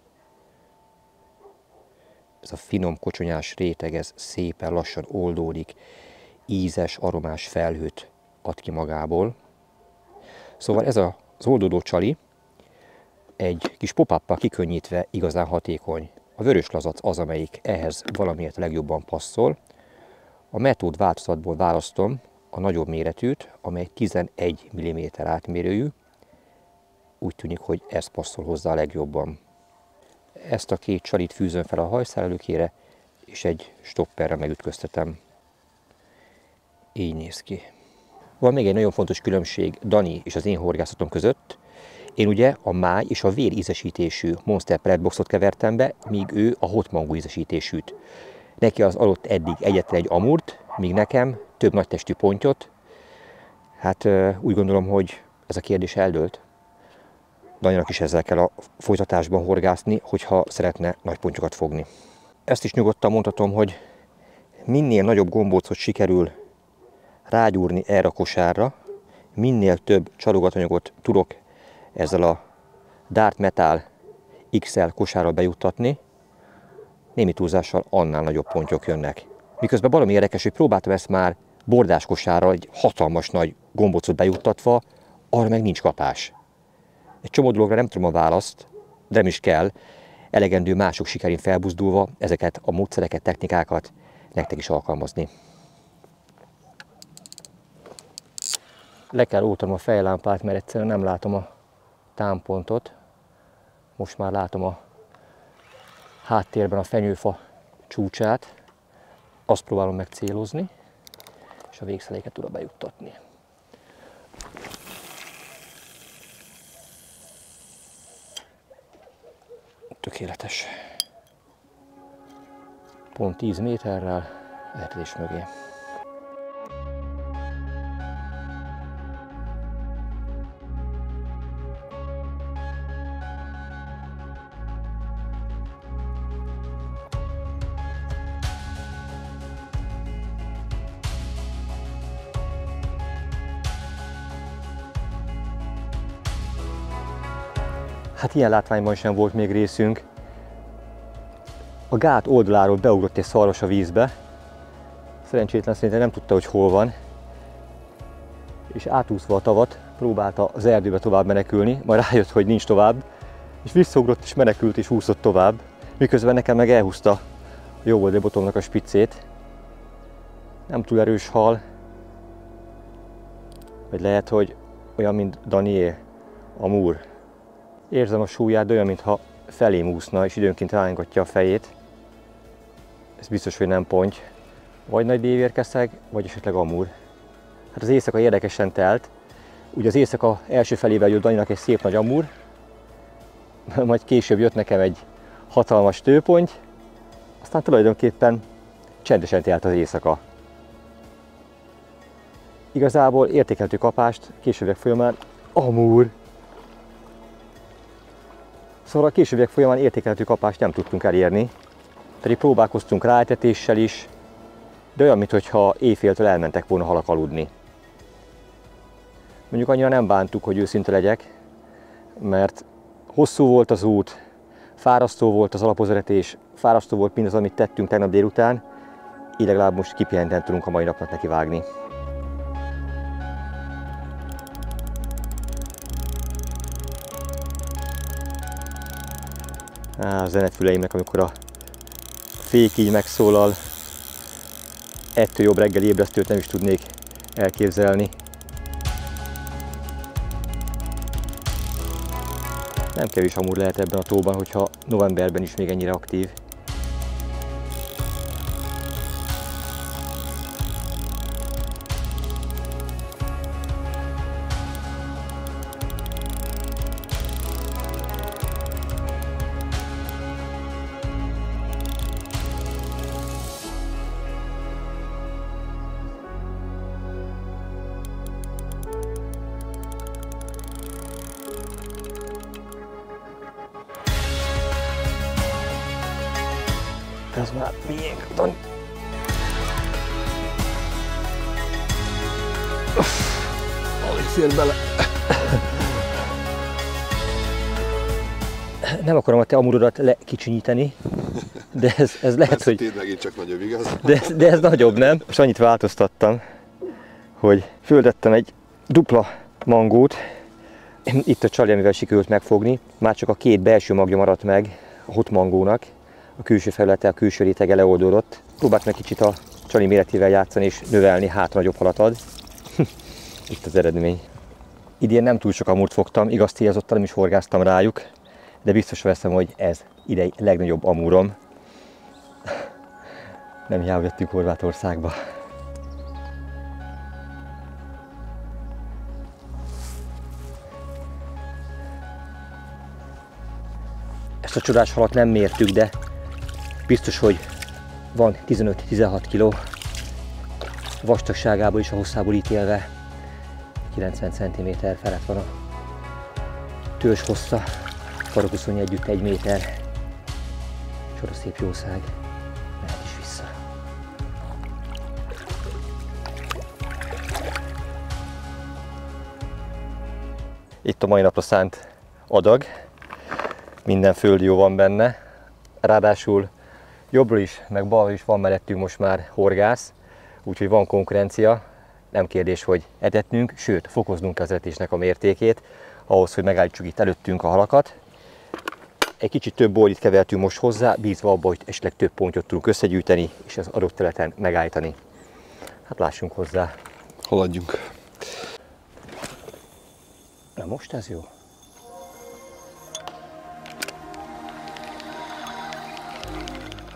Ez a finom kocsonyás réteg, ez szépen lassan oldódik, ízes, aromás felhőt ad ki magából. Szóval ez az oldódó csali egy kis pop kikönnyítve igazán hatékony. A vörös lazac az, amelyik ehhez valamiért legjobban passzol. A metód változatból választom a nagyobb méretűt, amely 11 mm átmérőjű. Úgy tűnik, hogy ez passzol hozzá a legjobban. Ezt a két csalit fűzöm fel a hajszálelőkére, és egy stopperre megütköztetem. Így néz ki. Van még egy nagyon fontos különbség Dani és az én horgászatom között. Én ugye a máj és a vér ízesítésű Monster Pellet Boxot kevertem be, míg ő a hot mango ízesítésűt. Neki az adott eddig egyetlen egy amurt, míg nekem több nagytestű pontyot. Hát úgy gondolom, hogy ez a kérdés eldőlt. Daninak is ezzel kell a folytatásban horgászni, hogyha szeretne nagy pontyokat fogni. Ezt is nyugodtan mondhatom, hogy minél nagyobb gombócot sikerül rágyúrni erre a kosárra, minél több csalogatanyagot tudok ezzel a Dart Metal XL kosárral bejuttatni, némi túlzással annál nagyobb pontyok jönnek. Miközben valami érdekes, hogy próbáltam ezt már bordás kosárral, egy hatalmas nagy gombócot bejuttatva, arra meg nincs kapás. Egy csomó dologra nem tudom a választ, de nem is kell, elegendő mások sikerén felbuzdulva ezeket a módszereket, technikákat nektek is alkalmazni. Le kell oltanom a fejlámpát, mert egyszerűen nem látom a támpontot. Most már látom a háttérben a fenyőfa csúcsát. Azt próbálom megcélozni, és a végszeléket oda bejuttatni. Tökéletes. Pont 10 méterrel erdés mögé. Hát ilyen látványban sem volt még részünk. A gát oldaláról beugrott egy szarvas a vízbe. Szerencsétlen szerintem nem tudta, hogy hol van. És átúszva a tavat próbálta az erdőbe tovább menekülni, majd rájött, hogy nincs tovább. És visszaugrott és menekült és úszott tovább. Miközben nekem meg elhúzta a jó oldali botomnak a spiccét. Nem túl erős hal. Vagy lehet, hogy olyan, mint Daniel, Amur. Érzem a súlyát, olyan, mintha felém úszna, és időnként rángatja a fejét. Ez biztos, hogy nem ponty. Vagy nagy dévérkeszeg, vagy esetleg Amur. Hát az éjszaka érdekesen telt. Ugye az éjszaka első felével jött Daninak egy szép nagy Amur, (laughs) majd később jött nekem egy hatalmas tőponty, aztán tulajdonképpen csendesen telt az éjszaka. Igazából értékeltő kapást későbbiek folyamán Amúr. Szóval a későbbiek folyamán értékeltő kapást nem tudtunk elérni, pedig próbálkoztunk ráetetéssel is, de olyan, mintha éjféltől elmentek volna halak aludni. Mondjuk annyira nem bántuk, hogy őszinte legyek, mert hosszú volt az út, fárasztó volt az alapozeretés, fárasztó volt mindaz, amit tettünk tegnap délután, így legalább most kipihenten tudunk a mai napnak neki vágni. Á, a zenetfüleimnek, amikor a fék így megszólal, ettől jobb reggeli ébresztőt nem is tudnék elképzelni. Nem kevés amúr lehet ebben a tóban, hogyha novemberben is még ennyire aktív. Fér bele. Nem akarom a te amurodat lekicsinyíteni, de ez, ez lehet, Ez hogy... tényleg megint csak nagyobb, igaz? De, de ez nagyobb, nem? És annyit változtattam, hogy földettem egy dupla mangót, itt a csali, amivel sikerült megfogni, már csak a két belső magja maradt meg a hot mangónak, a külső felülete, a külső rétege leoldódott. Próbált meg kicsit a csali méretével játszani és növelni, hát nagyobb halat ad. Itt az eredmény. Idén nem túl sok amúrt fogtam, igaz célzottan nem is horgáztam rájuk, de biztos veszem, hogy ez idei legnagyobb amúrom. Nem hiába jöttünk Horvátországba. Ezt a csodás halat nem mértük, de biztos, hogy van 15-16 kg vastagságából és a hosszából ítélve 90 cm felett van a törzs hossza, farokúszony együtt 1 méter. Csoda szép jószág, is vissza. Itt a mai napra szánt adag, minden földi jó van benne, ráadásul jobbról is, meg balról is van mellettünk most már horgász, úgyhogy van konkurencia, nem kérdés, hogy etetnünk, sőt, fokoznunk az etésnek a mértékét, ahhoz, hogy megállítsuk itt előttünk a halakat. Egy kicsit több bolyit kevertünk most hozzá, bízva abba, hogy esetleg több pontot tudunk összegyűjteni, és az adott területen megállítani. Hát lássunk hozzá. Haladjunk. Na most ez jó.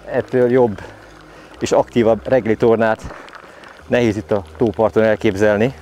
Ettől jobb és aktívabb reggeli tornát nehéz itt a tóparton elképzelni.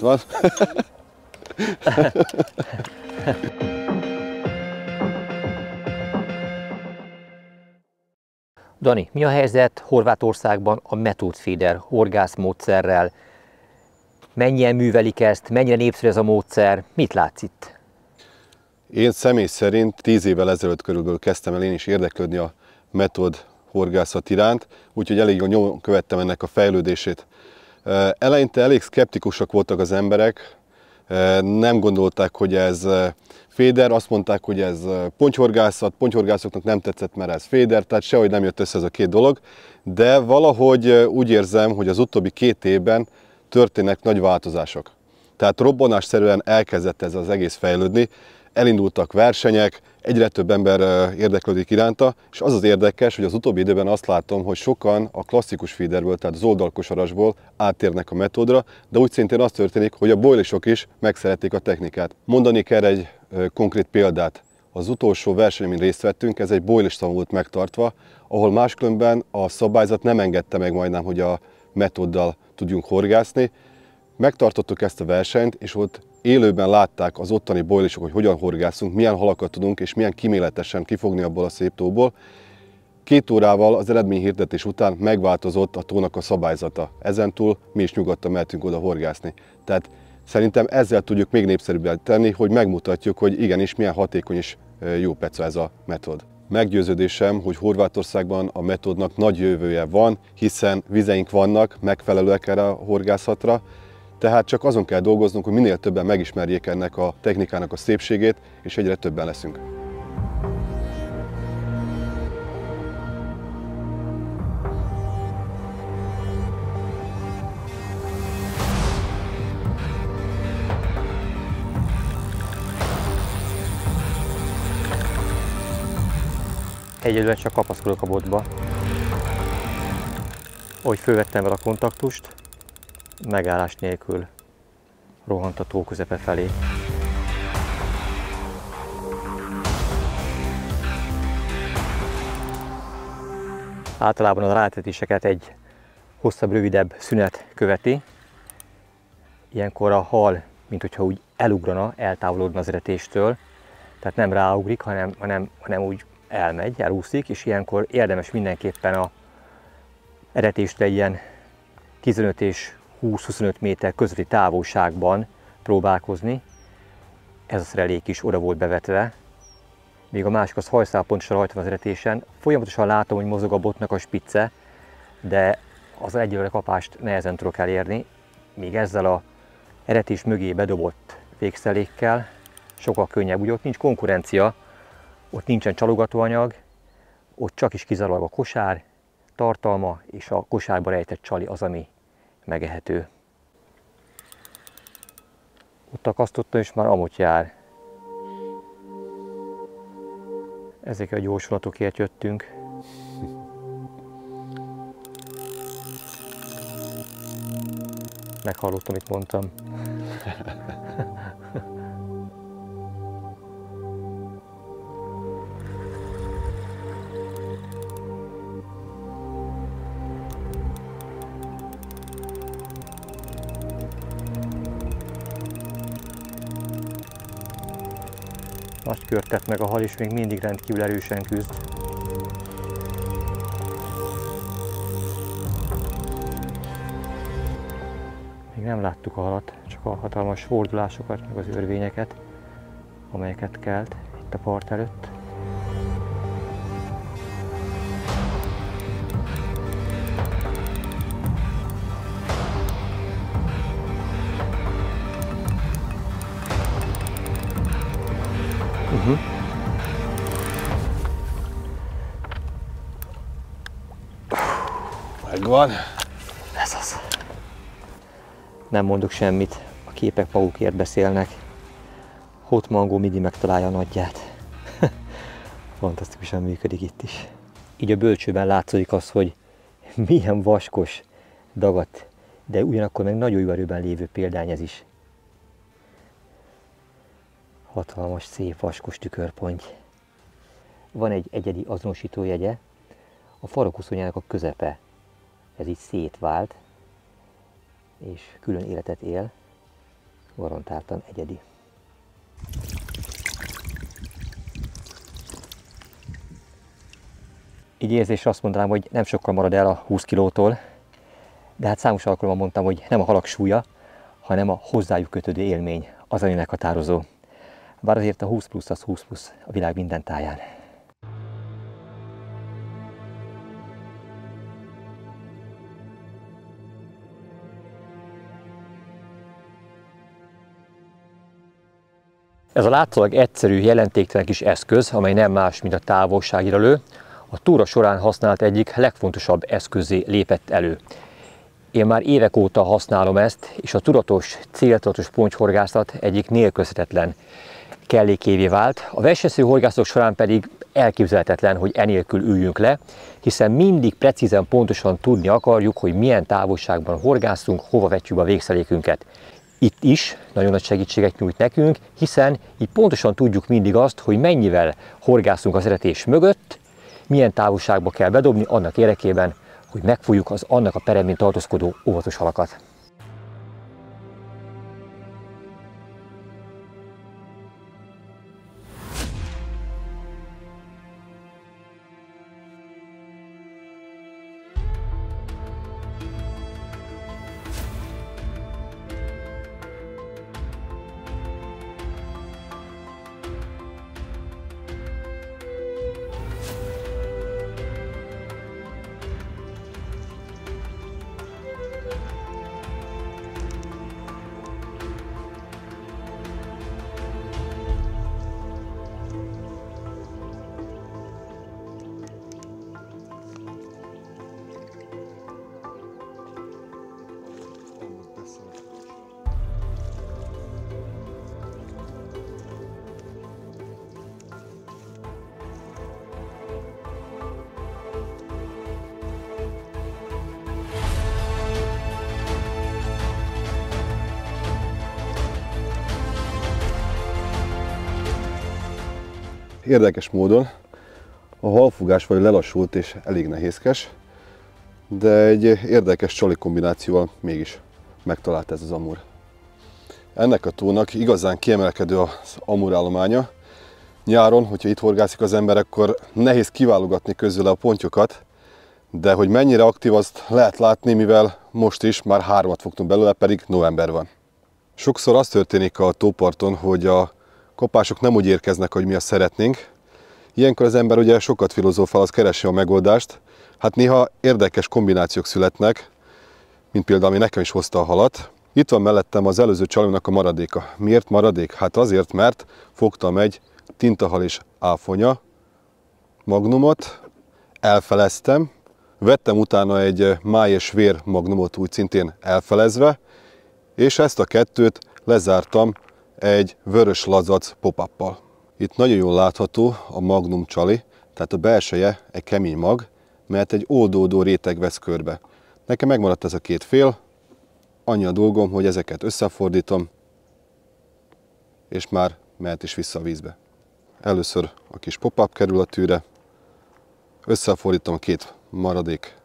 Ott van. (laughs) Dani, mi a helyzet Horvátországban a metódféder horgászmódszerrel? Mennyien művelik ezt, mennyire népszerű ez a módszer, mit látsz itt? Én személy szerint tíz évvel ezelőtt körülbelül kezdtem el én is érdeklődni a metód horgászat iránt, úgyhogy elég nyomon követtem ennek a fejlődését. Eleinte elég szkeptikusak voltak az emberek, nem gondolták, hogy ez féder, azt mondták, hogy ez pontyhorgászat, pontyhorgászoknak nem tetszett, mert ez féder, tehát sehogy nem jött össze ez a két dolog, de valahogy úgy érzem, hogy az utóbbi két évben történnek nagy változások. Tehát robbanásszerűen elkezdett ez az egész fejlődni, elindultak versenyek, egyre több ember érdeklődik iránta, és az az érdekes, hogy az utóbbi időben azt látom, hogy sokan a klasszikus feederből, tehát az oldalkosarasból áttérnek a metódra, de úgy szintén az történik, hogy a bojlisok is megszerették a technikát. Mondani kell egy konkrét példát. Az utolsó verseny, amin részt vettünk, ez egy bojlista volt megtartva, ahol máskülönben a szabályzat nem engedte meg majdnem, hogy a metóddal tudjunk horgászni. Megtartottuk ezt a versenyt, és ott élőben látták az ottani bojlisok, hogy hogyan horgászunk, milyen halakat tudunk, és milyen kiméletesen kifogni abból a szép tóból. Két órával az eredményhirdetés után megváltozott a tónak a szabályzata. Ezentúl mi is nyugodtan mehetünk oda horgászni. Tehát szerintem ezzel tudjuk még népszerűbbé tenni, hogy megmutatjuk, hogy igenis milyen hatékony és jó peca ez a metód. Meggyőződésem, hogy Horvátországban a metódnak nagy jövője van, hiszen vizeink vannak, megfelelőek erre a horgászatra, tehát csak azon kell dolgoznunk, hogy minél többen megismerjék ennek a technikának a szépségét, és egyre többen leszünk. Egyedül csak kapaszkodok a botba. Ahogy fölvettem vele a kontaktust, megállás nélkül rohant a tó közepe felé. Általában a rátetéseket egy hosszabb, rövidebb szünet követi. Ilyenkor a hal, mint hogyha úgy elugrana, eltávolodna az eretéstől, tehát nem ráugrik, hanem, hanem, hanem úgy elmegy, elúszik, és ilyenkor érdemes mindenképpen a eretést egy ilyen 15 és 20-25 méter közötti távolságban próbálkozni. Ez a szerelék is oda volt bevetve. Még a másik az hajszál pontosan rajta van az eretésen. Folyamatosan látom, hogy mozog a botnak a spicce, de az egyelőre kapást nehezen tudok elérni. Még ezzel a eretés mögé bedobott végszelékkel sokkal könnyebb. Ugye ott nincs konkurencia, ott nincsen csalogatóanyag, ott csak is kizárólag a kosár, tartalma és a kosárba rejtett csali az, ami megehető. Ott akasztottam, és már amott jár. Ezek a gyorsulatokért jöttünk. Meghallottam, amit mondtam. (laughs) kört tett meg a hal, és még mindig rendkívül erősen küzd. Még nem láttuk a halat, csak a hatalmas fordulásokat, meg az örvényeket, amelyeket kelt itt a part előtt. Nem mondok semmit, a képek magukért beszélnek. Hot Mango mindig megtalálja a nagyját. (laughs) Fantasztikusan működik itt is. Így a bölcsőben látszik az, hogy milyen vaskos dagat, de ugyanakkor meg nagyon jó erőben lévő példány ez is. Hatalmas, szép, vaskos tükörponty. Van egy egyedi azonosítójegye, a farokuszonyának a közepe. Ez így szétvált, és külön életet él, garantáltan egyedi. Így érzésre azt mondanám, hogy nem sokkal marad el a 20 kilótól, de hát számos alkalommal mondtam, hogy nem a halak súlya, hanem a hozzájuk kötődő élmény az, ami meghatározó. Bár azért a 20 plusz az 20 plusz a világ minden táján. Ez a látszólag egyszerű, jelentéktelen kis eszköz, amely nem más, mint a távolságira lő, a túra során használt egyik legfontosabb eszközé lépett elő. Én már évek óta használom ezt, és a tudatos, céltudatos pontyhorgászat egyik nélkülözhetetlen kellékévé vált. A versenyszerű horgászok során pedig elképzelhetetlen, hogy enélkül üljünk le, hiszen mindig precízen, pontosan tudni akarjuk, hogy milyen távolságban horgászunk, hova vetjük a végszelékünket. Itt is nagyon nagy segítséget nyújt nekünk, hiszen így pontosan tudjuk mindig azt, hogy mennyivel horgászunk az eretés mögött, milyen távolságba kell bedobni annak érdekében, hogy megfújjuk az annak a peremén tartózkodó óvatos halakat. Érdekes módon a halfugás vagy lelassult és elég nehézkes, de egy érdekes csali kombinációval mégis megtalált ez az amur. Ennek a tónak igazán kiemelkedő az amur állománya. Nyáron, hogyha itt horgászik az ember, akkor nehéz kiválogatni közül a pontyokat, de hogy mennyire aktív, azt lehet látni, mivel most is már hármat fogtunk belőle, pedig november van. Sokszor az történik a tóparton, hogy a kopások nem úgy érkeznek, hogy mi azt szeretnénk. Ilyenkor az ember ugye sokat filozófál, az keresi a megoldást. Hát néha érdekes kombinációk születnek, mint például ami nekem is hozta a halat. Itt van mellettem az előző csalónak a maradéka. Miért maradék? Hát azért, mert fogtam egy tintahal és áfonya magnumot, elfeleztem, vettem utána egy máj és vér magnumot úgy szintén elfelezve, és ezt a kettőt lezártam egy vörös lazac pop -up Itt nagyon jól látható a magnum csali, tehát a belseje egy kemény mag, mert egy oldódó réteg vesz körbe. Nekem megmaradt ez a két fél, annyi a dolgom, hogy ezeket összefordítom, és már mehet is vissza a vízbe. Először a kis pop-up kerül a tűre, összefordítom a két maradék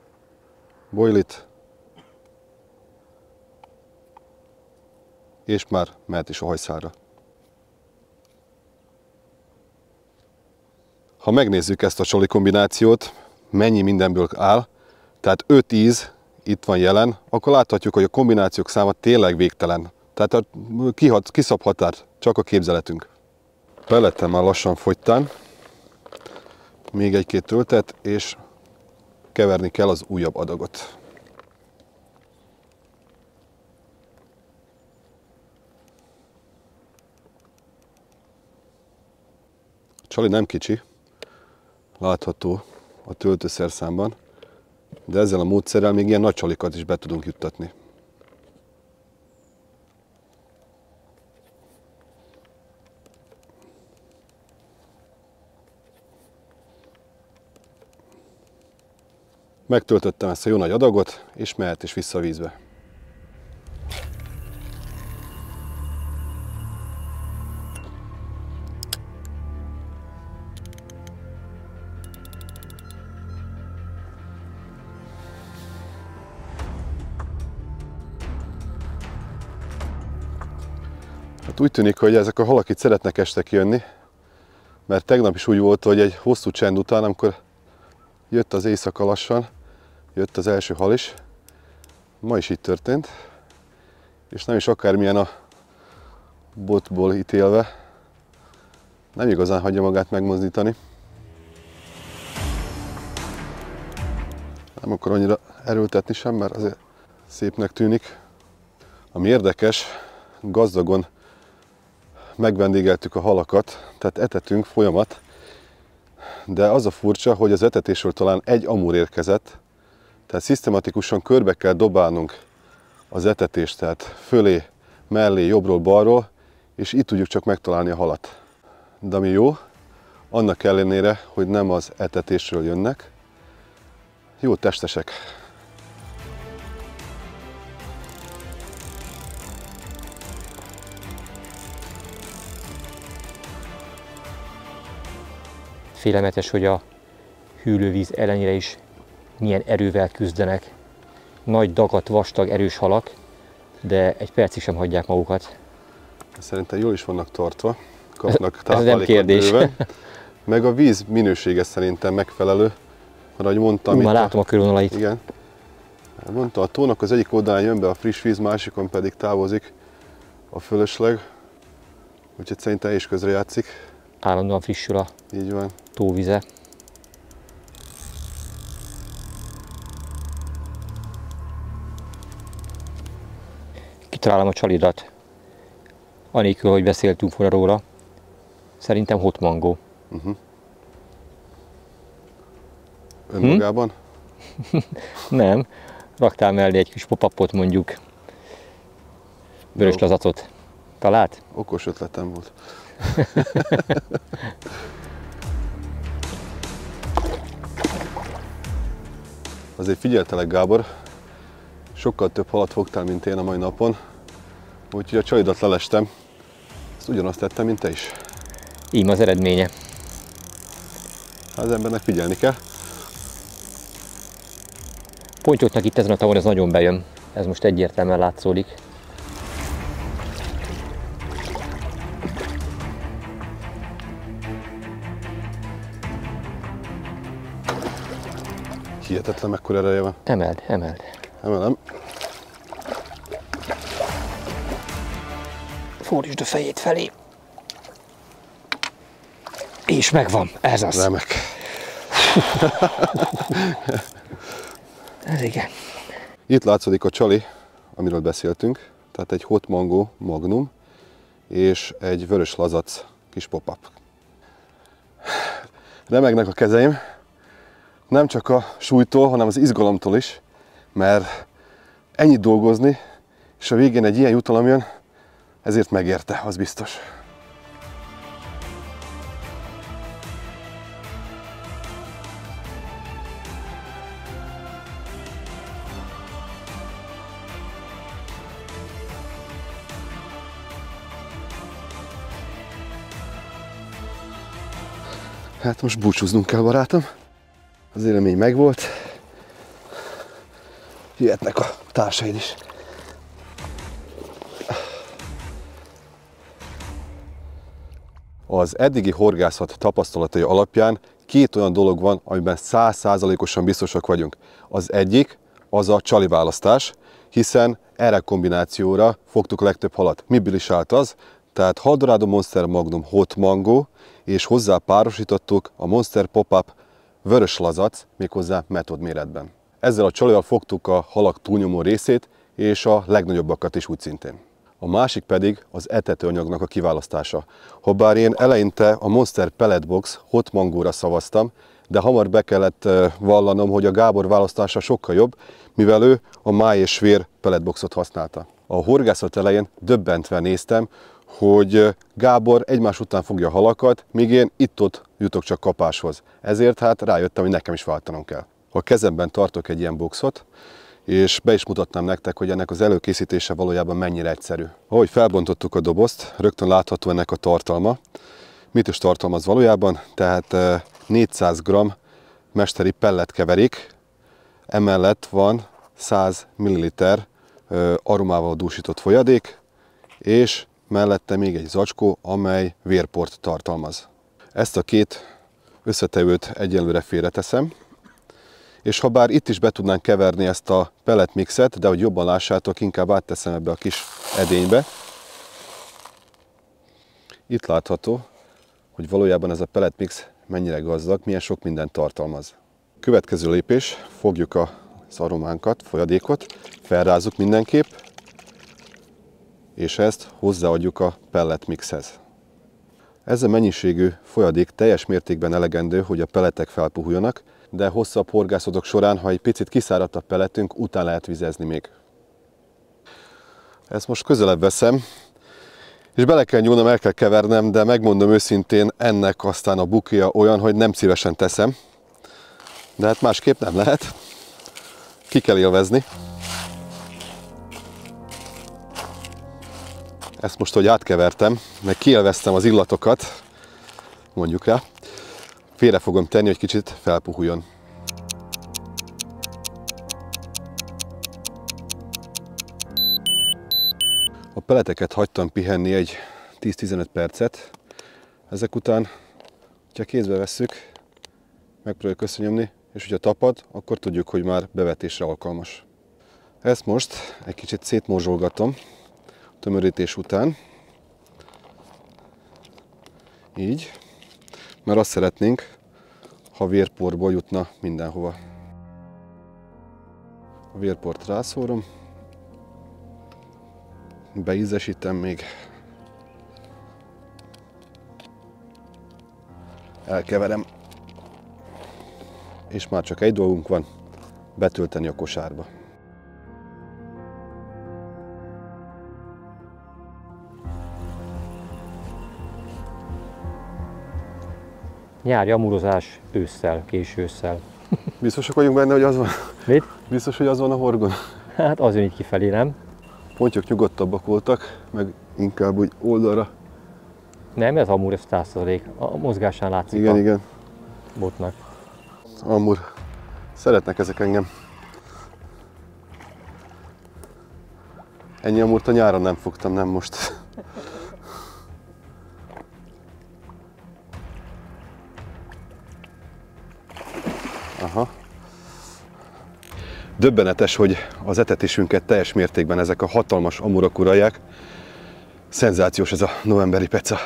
boilit, és már mehet is a hajszára. Ha megnézzük ezt a csoli kombinációt, mennyi mindenből áll, tehát 5 íz itt van jelen, akkor láthatjuk, hogy a kombinációk száma tényleg végtelen. Tehát a kihat, kiszab határ, csak a képzeletünk. Pelettem már lassan fogytán, még egy-két töltet, és keverni kell az újabb adagot. Csali nem kicsi, látható a töltőszerszámban, de ezzel a módszerrel még ilyen nagy csalikat is be tudunk juttatni. Megtöltöttem ezt a jó nagy adagot, és mehet is vissza a vízbe. Hát úgy tűnik, hogy ezek a halak itt szeretnek este kijönni, mert tegnap is úgy volt, hogy egy hosszú csend után, amikor jött az éjszaka lassan, jött az első hal is, ma is így történt, és nem is akármilyen a botból ítélve, nem igazán hagyja magát megmozdítani. Nem akar annyira erőltetni sem, mert azért szépnek tűnik. Ami érdekes, gazdagon megvendégeltük a halakat, tehát etetünk folyamat, de az a furcsa, hogy az etetésről talán egy amúr érkezett, tehát szisztematikusan körbe kell dobálnunk az etetést, tehát fölé, mellé, jobbról, balról, és itt tudjuk csak megtalálni a halat. De ami jó, annak ellenére, hogy nem az etetésről jönnek, jó testesek. Félelmetes, hogy a hűlővíz ellenére is milyen erővel küzdenek. Nagy, dagat, vastag, erős halak, de egy percig sem hagyják magukat. Szerintem jól is vannak tartva, kapnak Ez- ez nem kérdés. bőven. Meg a víz minősége szerintem megfelelő, mert ahogy mondtam, Ú, már a- látom a körvonalait. Igen. Mondta, a tónak az egyik oldalán jön be a friss víz, másikon pedig távozik a fölösleg. Úgyhogy szerintem is közre játszik. Állandóan frissül a Így van. Tóvize. Kitalálom a csalidat. Anélkül, hogy beszéltünk volna róla. Szerintem hot mango. Önmagában. (laughs) Nem. Raktál mellé egy kis popapot mondjuk. Vörös lazacot. Talált? Okos ötletem volt. (laughs) Azért figyeltelek, Gábor. Sokkal több halat fogtál, mint én a mai napon. Úgyhogy a csalidat lelestem. Ezt ugyanazt tettem, mint te is. Ím az eredménye. Hát az embernek figyelni kell. Pontyoknak itt ezen a tavon ez nagyon bejön. Ez most egyértelműen látszódik. Hihetetlen, mekkora ereje van. Emeld, emeld. Emelem. Fordítsd a fejét felé. És megvan, ez az. Remek. Ez igen. Itt látszódik a csali, amiről beszéltünk. Tehát egy hot mango magnum és egy vörös lazac kis pop-up. Remegnek a kezeim, nem csak a súlytól, hanem az izgalomtól is, mert ennyit dolgozni, és a végén egy ilyen jutalom jön, ezért megérte, az biztos. Hát most búcsúznunk kell, barátom. Az élmény megvolt. Jöhetnek a társaid is. Az eddigi horgászat tapasztalatai alapján két olyan dolog van, amiben százszázalékosan biztosak vagyunk. Az egyik az a csali választás, hiszen erre kombinációra fogtuk a legtöbb halat. Miből is állt az? Tehát Haldorado Monster Magnum Hot Mango, és hozzá párosítottuk a Monster Pop-Up vörös lazac, méghozzá metod méretben. Ezzel a csalival fogtuk a halak túlnyomó részét, és a legnagyobbakat is úgy szintén. A másik pedig az etetőanyagnak a kiválasztása. Habár én eleinte a Monster Pellet Box hot mangóra szavaztam, de hamar be kellett vallanom, hogy a Gábor választása sokkal jobb, mivel ő a máj és vér pelletboxot használta. A horgászat elején döbbentve néztem, hogy Gábor egymás után fogja a halakat, míg én itt-ott jutok csak kapáshoz. Ezért hát rájöttem, hogy nekem is váltanom kell. A kezemben tartok egy ilyen boxot, és be is mutatnám nektek, hogy ennek az előkészítése valójában mennyire egyszerű. Ahogy felbontottuk a dobozt, rögtön látható ennek a tartalma. Mit is tartalmaz valójában? Tehát eh, 400 g mesteri pelletkeverék, emellett van 100 ml aromával dúsított folyadék, és mellette még egy zacskó, amely vérport tartalmaz. Ezt a két összetevőt egyelőre félreteszem, És ha bár itt is be tudnánk keverni ezt a pelletmixet, de hogy jobban lássátok, inkább átteszem ebbe a kis edénybe. Itt látható, hogy valójában ez a pelletmix mennyire gazdag, milyen sok mindent tartalmaz. Következő lépés, fogjuk a szarománkat, folyadékot, felrázzuk mindenképp, és ezt hozzáadjuk a pelletmixhez. Ez a mennyiségű folyadék teljes mértékben elegendő, hogy a peletek felpuhuljanak, de hosszabb horgászatok során, ha egy picit kiszáradt a peletünk, után lehet vizezni még. Ezt most közelebb veszem, és bele kell nyúlnom, el kell kevernem, de megmondom őszintén, ennek aztán a bukia olyan, hogy nem szívesen teszem. De hát másképp nem lehet. Ki kell élvezni. Ezt most, hogy átkevertem, meg kielveztem az illatokat, mondjuk rá, félre fogom tenni, hogy kicsit felpuhuljon. A peleteket hagytam pihenni egy 10-15 percet. Ezek után, ha kézbe vesszük, megpróbáljuk összenyomni, és hogyha tapad, akkor tudjuk, hogy már bevetésre alkalmas. Ezt most egy kicsit szétmorzsolgatom tömörítés után. Így. Mert azt szeretnénk, ha vérporból jutna mindenhova. A vérport rászórom. Beízesítem még. Elkeverem. És már csak egy dolgunk van, betölteni a kosárba. Nyári amurozás ősszel, késő ősszel. Biztosak vagyunk benne, hogy az van? Mit? Biztos, hogy az van a horgon? Hát az jön így kifelé, nem? Pontyok nyugodtabbak voltak, meg inkább úgy oldalra. Nem, ez amúr, ez 100%. A mozgásán látszik Igen, a igen. botnak. Amúr. Szeretnek ezek engem. Ennyi amúrt a nyáron nem fogtam, nem most. Döbbenetes, hogy az etetésünket teljes mértékben ezek a hatalmas amurak uralják. Szenzációs ez a novemberi peca.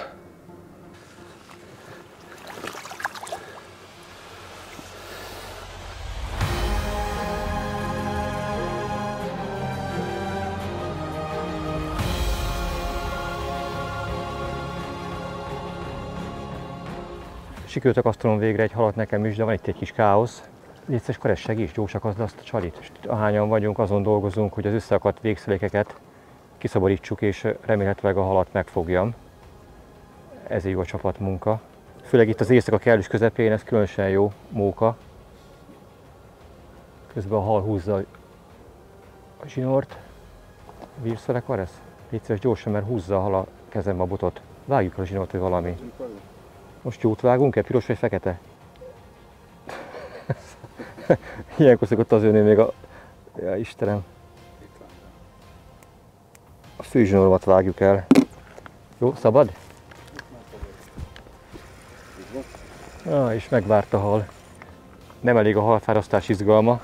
Sikerült akasztalom végre egy halat nekem is, de van itt egy kis káosz. Létszes Kares segíts, gyorsakazd azt a csalit. És ahányan vagyunk, azon dolgozunk, hogy az összeakadt végszölékeket kiszabarítsuk, és remélhetőleg a halat megfogjam. Ezért jó a csapatmunka. Főleg itt az éjszaka kellős közepén, ez különösen jó móka. Közben a hal húzza a zsinort. Vírszere Karesz? Légy szíves gyorsan, mert húzza a hal a kezembe a botot. Vágjuk a zsinort, vagy valami. Most jót vágunk-e? Piros vagy fekete? (laughs) Ilyenkor szokott az jönni még a... Ja, Istenem. A főzsinoromat vágjuk el. Jó, szabad? Ah, és megvárt a hal. Nem elég a halfárasztás izgalma.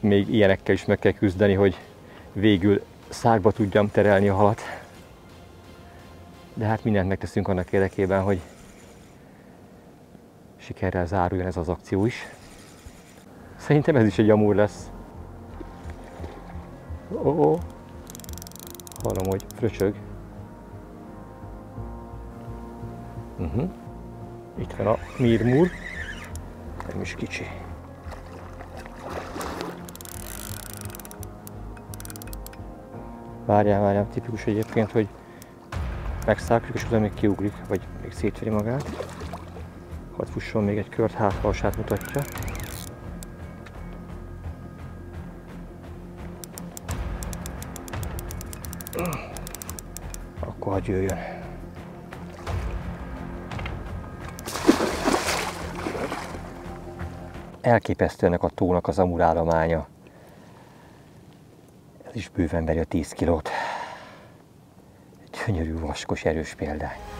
Még ilyenekkel is meg kell küzdeni, hogy végül szágba tudjam terelni a halat. De hát mindent megteszünk annak érdekében, hogy sikerrel záruljon ez az akció is. Szerintem ez is egy amúr lesz. Ó, oh, hallom, hogy fröcsög. Uh-huh. Itt van a mirmur. Nem is kicsi. Várjál, várjál, tipikus egyébként, hogy megszálljuk, és utána még kiugrik, vagy még szétveri magát. Hadd fusson még egy kört, hát mutatja. Jöjjön. Elképesztő ennek a tónak az amurállománya. Ez is bőven a 10 kilót. Gyönyörű, vaskos, erős példány.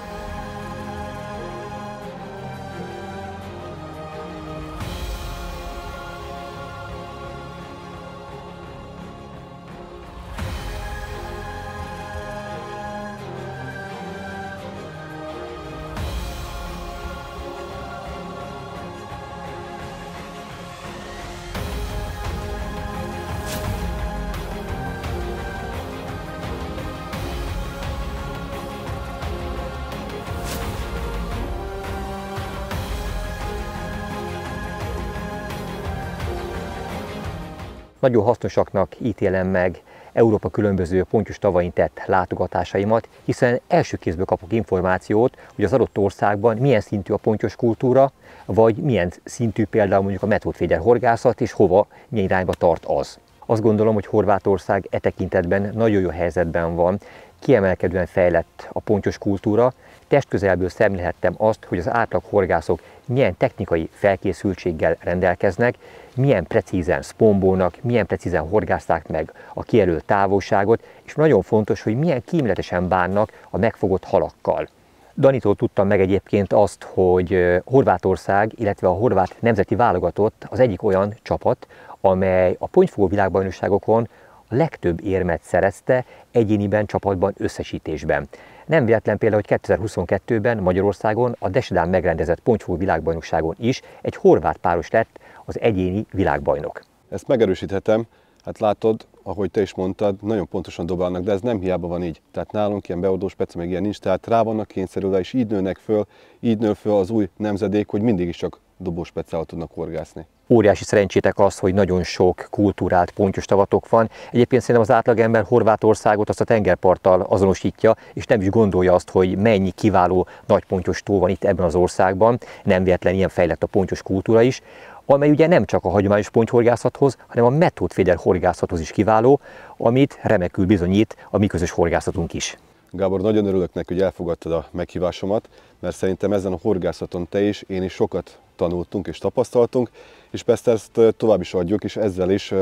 Nagyon hasznosaknak ítélem meg Európa különböző pontyos tavain tett látogatásaimat, hiszen első kézből kapok információt, hogy az adott országban milyen szintű a pontyos kultúra, vagy milyen szintű például mondjuk a metódfégyel horgászat, és hova, milyen irányba tart az. Azt gondolom, hogy Horvátország e tekintetben nagyon jó helyzetben van, kiemelkedően fejlett a pontyos kultúra, testközelből szemlélhettem azt, hogy az átlag horgászok milyen technikai felkészültséggel rendelkeznek, milyen precízen szpombónak, milyen precízen horgázták meg a kijelölt távolságot, és nagyon fontos, hogy milyen kíméletesen bánnak a megfogott halakkal. Danitól tudtam meg egyébként azt, hogy Horvátország, illetve a horvát nemzeti válogatott az egyik olyan csapat, amely a pontyfogó világbajnokságokon legtöbb érmet szerezte egyéniben, csapatban, összesítésben. Nem véletlen például, hogy 2022-ben Magyarországon a Desedán megrendezett pontyfogó világbajnokságon is egy horvát páros lett az egyéni világbajnok. Ezt megerősíthetem, hát látod, ahogy te is mondtad, nagyon pontosan dobálnak, de ez nem hiába van így. Tehát nálunk ilyen beoldó speci, meg ilyen nincs, tehát rá vannak kényszerülve, és így nőnek föl, így nő föl az új nemzedék, hogy mindig is csak dobós tudnak horgászni óriási szerencsétek az, hogy nagyon sok kultúrált pontyos tavatok van. Egyébként szerintem az átlagember Horvátországot azt a tengerparttal azonosítja, és nem is gondolja azt, hogy mennyi kiváló nagy pontyos tó van itt ebben az országban. Nem véletlen ilyen fejlett a pontyos kultúra is amely ugye nem csak a hagyományos pontyhorgászathoz, hanem a metódféder horgászathoz is kiváló, amit remekül bizonyít a mi közös horgászatunk is. Gábor, nagyon örülök neki, hogy elfogadtad a meghívásomat, mert szerintem ezen a horgászaton te is, én is sokat tanultunk és tapasztaltunk, és persze ezt tovább is adjuk, és ezzel is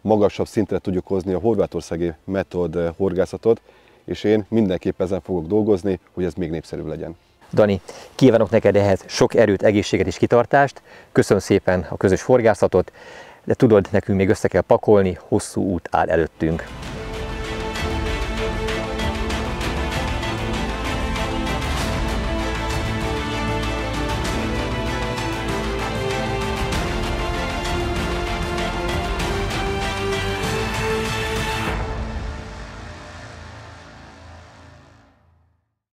magasabb szintre tudjuk hozni a horvátországi metód horgászatot, és én mindenképp ezen fogok dolgozni, hogy ez még népszerűbb legyen. Dani, kívánok neked ehhez sok erőt, egészséget és kitartást. Köszönöm szépen a közös forgászatot, de tudod, nekünk még össze kell pakolni, hosszú út áll előttünk.